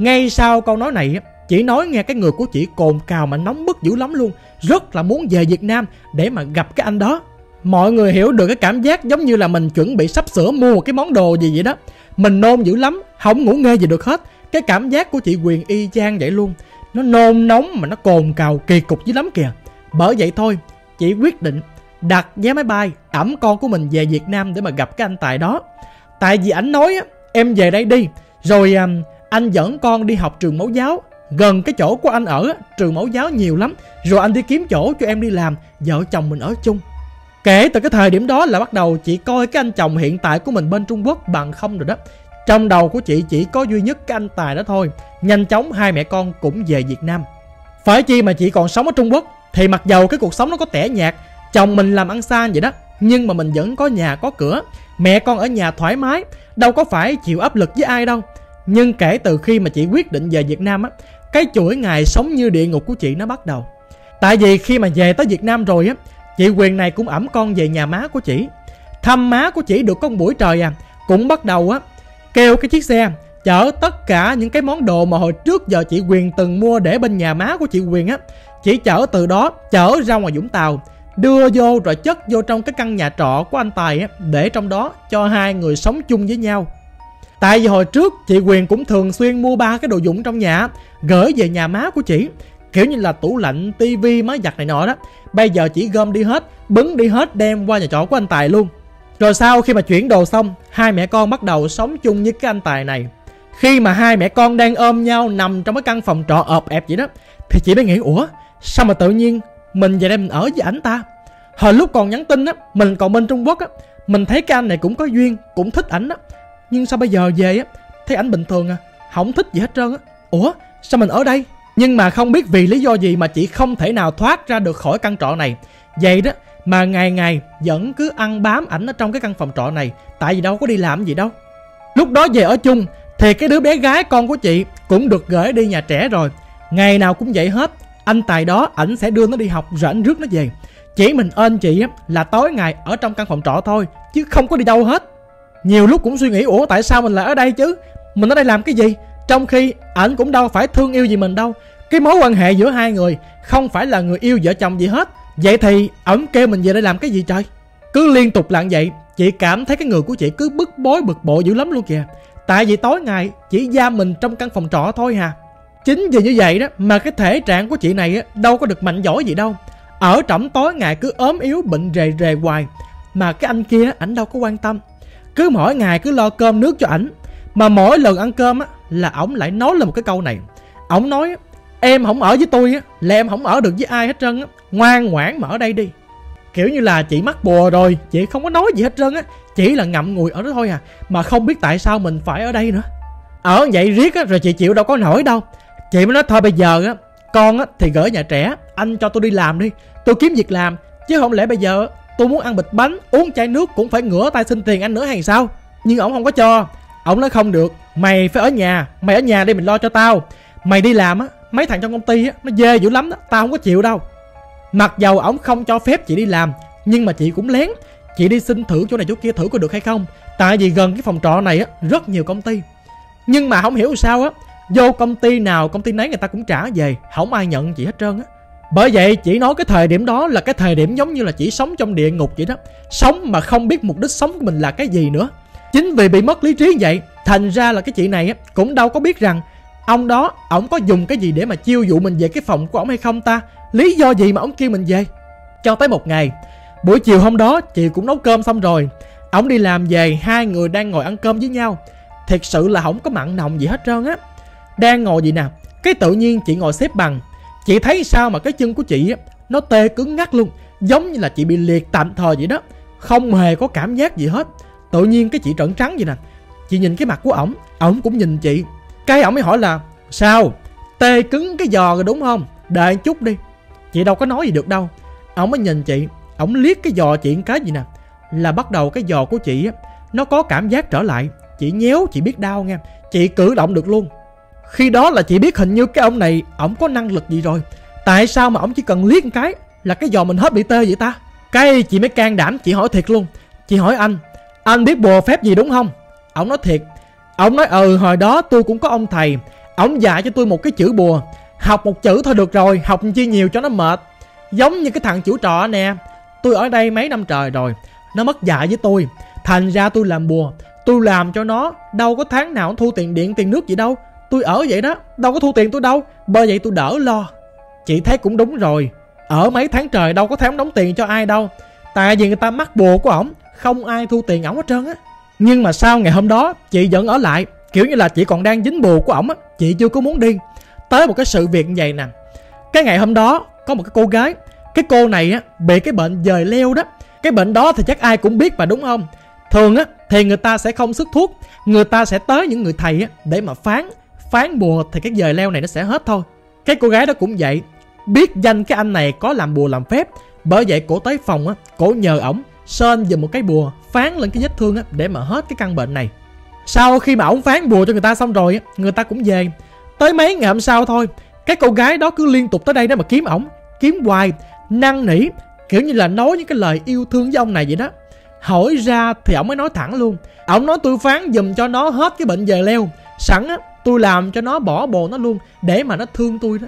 Ngay sau câu nói này á Chị nói nghe cái người của chị cồn cào mà nóng bức dữ lắm luôn Rất là muốn về Việt Nam để mà gặp cái anh đó. Mọi người hiểu được cái cảm giác giống như là mình chuẩn bị sắp sửa mua một cái món đồ gì vậy đó. Mình nôn dữ lắm, không ngủ nghe gì được hết. Cái cảm giác của chị Quyền y chang vậy luôn. Nó nôn nóng mà nó cồn cào kỳ cục dữ lắm kìa. Bởi vậy thôi, chị quyết định đặt vé máy bay ẩm con của mình về Việt Nam để mà gặp cái anh Tài đó. Tại vì ảnh nói á, em về đây đi Rồi à, anh dẫn con đi học trường mẫu giáo. Gần cái chỗ của anh ở, trường mẫu giáo nhiều lắm. Rồi anh đi kiếm chỗ cho em đi làm, Vợ chồng mình ở chung. Kể từ cái thời điểm đó là bắt đầu chị coi cái anh chồng hiện tại của mình bên Trung Quốc bằng không rồi đó. Trong đầu của chị chỉ có duy nhất cái anh Tài đó thôi. Nhanh chóng hai mẹ con cũng về Việt Nam. Phải chi mà chị còn sống ở Trung Quốc, Thì mặc dầu cái cuộc sống nó có tẻ nhạt, Chồng mình làm ăn xa vậy đó, Nhưng mà mình vẫn có nhà, có cửa. Mẹ con ở nhà thoải mái, Đâu có phải chịu áp lực với ai đâu. Nhưng kể từ khi mà chị quyết định về Việt Nam á, cái chuỗi ngày sống như địa ngục của chị nó bắt đầu. Tại vì khi mà về tới Việt Nam rồi á, Chị Quyền này cũng ẩm con về nhà má của chị. Thăm má của chị được có một buổi trời à Cũng bắt đầu á, Kêu cái chiếc xe, Chở tất cả những cái món đồ mà hồi trước giờ chị Quyền từng mua để bên nhà má của chị Quyền á Chỉ chở từ đó, chở ra ngoài Vũng Tàu, Đưa vô rồi chất vô trong cái căn nhà trọ của anh Tài á, Để trong đó cho hai người sống chung với nhau. Tại vì hồi trước chị Quyền cũng thường xuyên mua ba cái đồ dụng trong nhà Gửi về nhà má của chị. Kiểu như là tủ lạnh, tivi, máy giặt này nọ đó. Bây giờ chỉ gom đi hết Bứng đi hết đem qua nhà trọ của anh Tài luôn. Rồi sau khi mà chuyển đồ xong Hai mẹ con bắt đầu sống chung với cái anh Tài này. Khi mà hai mẹ con đang ôm nhau Nằm trong cái căn phòng trọ ợp ẹp vậy đó Thì chị mới nghĩ Ủa sao mà tự nhiên Mình về đây mình ở với ảnh ta? Hồi lúc còn nhắn tin á Mình còn bên Trung Quốc á Mình thấy cái anh này cũng có duyên Cũng thích ảnh á nhưng sao bây giờ về á, thấy ảnh bình thường à? Không thích gì hết trơn á. Ủa, sao mình ở đây? Nhưng mà không biết vì lý do gì mà chị không thể nào thoát ra được khỏi căn trọ này. Vậy đó, mà ngày ngày vẫn cứ ăn bám ảnh ở trong cái căn phòng trọ này. Tại vì đâu có đi làm gì đâu. Lúc đó về ở chung, thì cái đứa bé gái con của chị cũng được gửi đi nhà trẻ rồi. Ngày nào cũng vậy hết, anh tài đó, ảnh sẽ đưa nó đi học, rồi ảnh rước nó về. Chỉ mình ơn chị á, là tối ngày ở trong căn phòng trọ thôi, chứ không có đi đâu hết nhiều lúc cũng suy nghĩ, Ủa, tại sao mình lại ở đây chứ? Mình ở đây làm cái gì? Trong khi ảnh cũng đâu phải thương yêu gì mình đâu. Cái mối quan hệ giữa hai người Không phải là người yêu vợ chồng gì hết. Vậy thì ổng kêu mình về đây làm cái gì trời? Cứ liên tục làm vậy, Chị cảm thấy cái người của chị cứ bức bối, bực bộ dữ lắm luôn kìa. Tại vì tối ngày chỉ giam mình trong căn phòng trọ thôi hà. Chính vì như vậy đó mà cái thể trạng của chị này đâu có được mạnh giỏi gì đâu. Ở trỏng tối ngày cứ ốm yếu, bệnh rề rề hoài. Mà cái anh kia ảnh đâu có quan tâm cứ mỗi ngày cứ lo cơm nước cho ảnh. Mà mỗi lần ăn cơm á, là ổng lại nói là một cái câu này. Ổng nói, em không ở với tôi á, là em không ở được với ai hết trơn á. Ngoan ngoãn mà ở đây đi. Kiểu như là chị mắc bùa rồi, chị không có nói gì hết trơn á. Chỉ là ngậm ngùi ở đó thôi à mà không biết tại sao mình phải ở đây nữa. Ở vậy riết á, rồi chị chịu đâu có nổi đâu. Chị mới nói, thôi bây giờ á, con á thì gửi nhà trẻ, anh cho tôi đi làm đi. Tôi kiếm việc làm, chứ không lẽ bây giờ tôi muốn ăn bịch bánh, uống chai nước cũng phải ngửa tay xin tiền anh nữa hay sao? Nhưng ổng không có cho. Ổng nói không được. Mày phải ở nhà. Mày ở nhà đi mình lo cho tao. Mày đi làm á, mấy thằng trong công ty á, nó dê dữ lắm đó. Tao không có chịu đâu. Mặc dầu ổng không cho phép chị đi làm, nhưng mà chị cũng lén. Chị đi xin thử chỗ này chỗ kia thử có được hay không? Tại vì gần cái phòng trọ này á, rất nhiều công ty. Nhưng mà không hiểu sao á, vô công ty nào, công ty nấy người ta cũng trả về. Không ai nhận chị hết trơn á bởi vậy chỉ nói cái thời điểm đó là cái thời điểm giống như là chỉ sống trong địa ngục vậy đó. Sống mà không biết mục đích sống của mình là cái gì nữa. Chính vì bị mất lý trí vậy Thành ra là cái chị này cũng đâu có biết rằng Ông đó, ổng có dùng cái gì để mà chiêu dụ mình về cái phòng của ổng hay không ta? Lý do gì mà ổng kêu mình về? Cho tới một ngày Buổi chiều hôm đó chị cũng nấu cơm xong rồi. Ổng đi làm về hai người đang ngồi ăn cơm với nhau. Thiệt sự là không có mặn nồng gì hết trơn á. Đang ngồi gì nè cái tự nhiên chị ngồi xếp bằng chị thấy sao mà cái chân của chị á nó tê cứng ngắc luôn giống như là chị bị liệt tạm thời vậy đó. Không hề có cảm giác gì hết. Tự nhiên cái chị trợn trắng vậy nè. Chị nhìn cái mặt của ổng ổng cũng nhìn chị. Cái ổng mới hỏi là sao? Tê cứng cái giò rồi đúng không? Đợi chút đi. Chị đâu có nói gì được đâu. Ổng mới nhìn chị ổng liếc cái giò chị cái gì nè. Là bắt đầu cái giò của chị á nó có cảm giác trở lại. Chị nhéo chị biết đau nghe, chị cử động được luôn khi đó là chị biết hình như cái ông này, ổng có năng lực gì rồi. Tại sao mà ổng chỉ cần liếc một cái là cái giò mình hết bị tê vậy ta? Cái chị mới can đảm, chị hỏi thiệt luôn. Chị hỏi anh anh biết bùa phép gì đúng không? Ổng nói thiệt. Ổng nói ừ hồi đó tôi cũng có ông thầy. Ổng dạy cho tôi một cái chữ bùa. Học một chữ thôi được rồi, học chi nhiều cho nó mệt. Giống như cái thằng chủ trọ nè. Tôi ở đây mấy năm trời rồi, nó mất dạy với tôi. Thành ra tôi làm bùa. Tôi làm cho nó, đâu có tháng nào thu tiền điện, tiền nước gì đâu tôi ở vậy đó, đâu có thu tiền tôi đâu, bởi vậy tôi đỡ lo. Chị thấy cũng đúng rồi, ở mấy tháng trời đâu có thèm đóng tiền cho ai đâu. Tại vì người ta mắc bùa của ổng, không ai thu tiền ổng hết trơn á. Nhưng mà sau ngày hôm đó, chị vẫn ở lại, kiểu như là chị còn đang dính bùa của ổng á, chị chưa có muốn đi. Tới một cái sự việc như vậy nè. Cái ngày hôm đó, có một cái cô gái, cái cô này á, bị cái bệnh dời leo đó. Cái bệnh đó thì chắc ai cũng biết mà đúng không? Thường á, thì người ta sẽ không sức thuốc, người ta sẽ tới những người thầy á, để mà phán phán bùa thì cái dời leo này nó sẽ hết thôi. Cái cô gái đó cũng vậy. Biết danh cái anh này có làm bùa làm phép. Bởi vậy cổ tới phòng á, cổ nhờ ổng sơn giùm một cái bùa phán lên cái vết thương á, để mà hết cái căn bệnh này. Sau khi mà ổng phán bùa cho người ta xong rồi á, người ta cũng về. Tới mấy ngày hôm sau thôi, cái cô gái đó cứ liên tục tới đây để mà kiếm ổng, kiếm hoài, năn nỉ, kiểu như là nói những cái lời yêu thương với ông này vậy đó. Hỏi ra thì ổng mới nói thẳng luôn. Ổng nói tôi phán giùm cho nó hết cái bệnh về leo sẵn á, tôi làm cho nó bỏ bồ nó luôn, để mà nó thương tôi đó.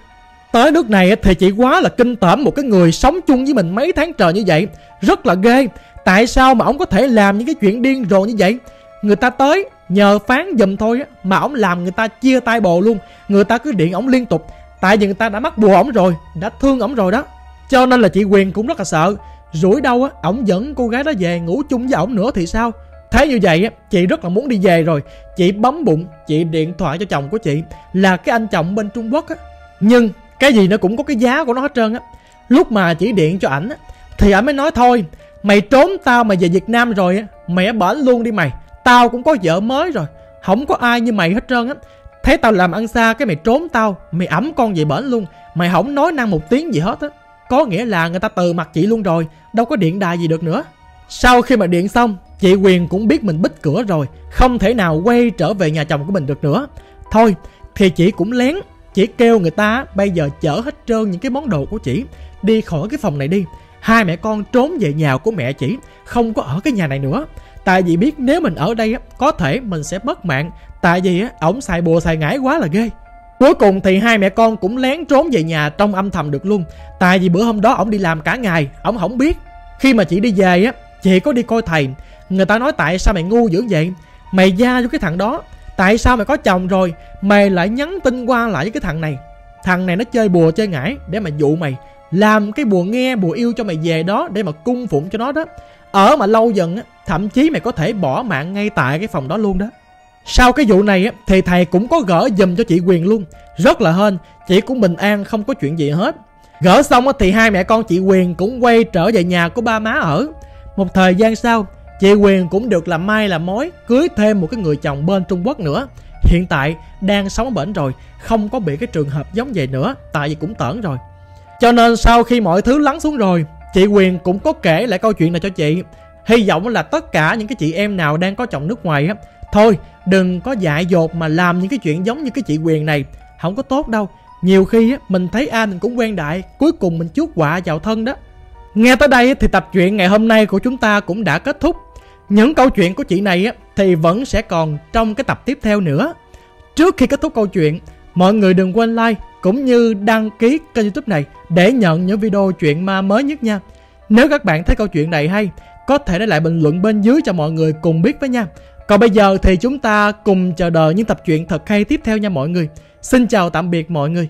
Tới nước này thì chị quá là kinh tởm một cái người sống chung với mình mấy tháng trời như vậy. Rất là ghê. Tại sao mà ông có thể làm những cái chuyện điên rồ như vậy? Người ta tới nhờ phán giùm thôi á, mà ông làm người ta chia tay bồ luôn. Người ta cứ điện ổng liên tục. Tại vì người ta đã mắc bùa ổng rồi, đã thương ổng rồi đó. Cho nên là chị quyền cũng rất là sợ. Rủi đâu á, ổng dẫn cô gái đó về ngủ chung với ổng nữa thì sao? Thấy như vậy á, chị rất là muốn đi về rồi. Chị bấm bụng, chị điện thoại cho chồng của chị là cái anh chồng bên trung quốc á. Nhưng cái gì nó cũng có cái giá của nó hết trơn á. Lúc mà chị điện cho ảnh á, thì ảnh mới nói thôi, mày trốn tao mà về việt nam rồi á mày bển luôn đi mày. Tao cũng có vợ mới rồi không có ai như mày hết trơn á. Thấy tao làm ăn xa cái mày trốn tao, mày ẩm con về bển luôn, mày không nói năng một tiếng gì hết á. Có nghĩa là người ta từ mặt chị luôn rồi, đâu có điện đài gì được nữa. Sau khi mà điện xong chị quyền cũng biết mình bích cửa rồi, không thể nào quay trở về nhà chồng của mình được nữa. Thôi, thì chị cũng lén chỉ kêu người ta bây giờ chở hết trơn những cái món đồ của chị, đi khỏi cái phòng này đi. Hai mẹ con trốn về nhà của mẹ chị, không có ở cái nhà này nữa. Tại vì biết nếu mình ở đây á, có thể mình sẽ mất mạng. Tại vì á, ổng xài bùa xài ngải quá là ghê. Cuối cùng thì hai mẹ con cũng lén trốn về nhà trong âm thầm được luôn. Tại vì bữa hôm đó ổng đi làm cả ngày, ổng không biết. Khi mà chị đi về á, chị có đi coi thầy người ta nói tại sao mày ngu dữ vậy? Mày gia vô cái thằng đó. Tại sao mày có chồng rồi? Mày lại nhắn tin qua lại với cái thằng này. Thằng này nó chơi bùa chơi ngải để mà dụ mày. Làm cái bùa nghe, bùa yêu cho mày về đó để mà cung phụng cho nó đó. Ở mà lâu dần á, thậm chí mày có thể bỏ mạng ngay tại cái phòng đó luôn đó. Sau cái vụ này á, thì thầy cũng có gỡ dùm cho chị quyền luôn. Rất là hên, chị cũng bình an, không có chuyện gì hết. Gỡ xong á, thì hai mẹ con chị quyền cũng quay trở về nhà của ba má ở. Một thời gian sau chị quyền cũng được làm mai làm mối, cưới thêm một cái người chồng bên trung quốc nữa. Hiện tại đang sống ở bển rồi, không có bị cái trường hợp giống vậy nữa, tại vì cũng tởn rồi. Cho nên sau khi mọi thứ lắng xuống rồi, chị quyền cũng có kể lại câu chuyện này cho chị. Hy vọng là tất cả những cái chị em nào đang có chồng nước ngoài á, thôi, đừng có dại dột mà làm những cái chuyện giống như cái chị quyền này. Không có tốt đâu. Nhiều khi á, mình thấy ai mình cũng quen đại, cuối cùng mình chuốc họa vào thân đó. Nghe tới đây thì tập truyện ngày hôm nay của chúng ta cũng đã kết thúc những câu chuyện của chị này á, thì vẫn sẽ còn trong cái tập tiếp theo nữa. Trước khi kết thúc câu chuyện, mọi người đừng quên like cũng như đăng ký kênh youtube này để nhận những video chuyện ma mới nhất nha. Nếu các bạn thấy câu chuyện này hay, có thể để lại bình luận bên dưới cho mọi người cùng biết với nha. Còn bây giờ thì chúng ta cùng chờ đợi những tập truyện thật hay tiếp theo nha mọi người. Xin chào tạm biệt mọi người.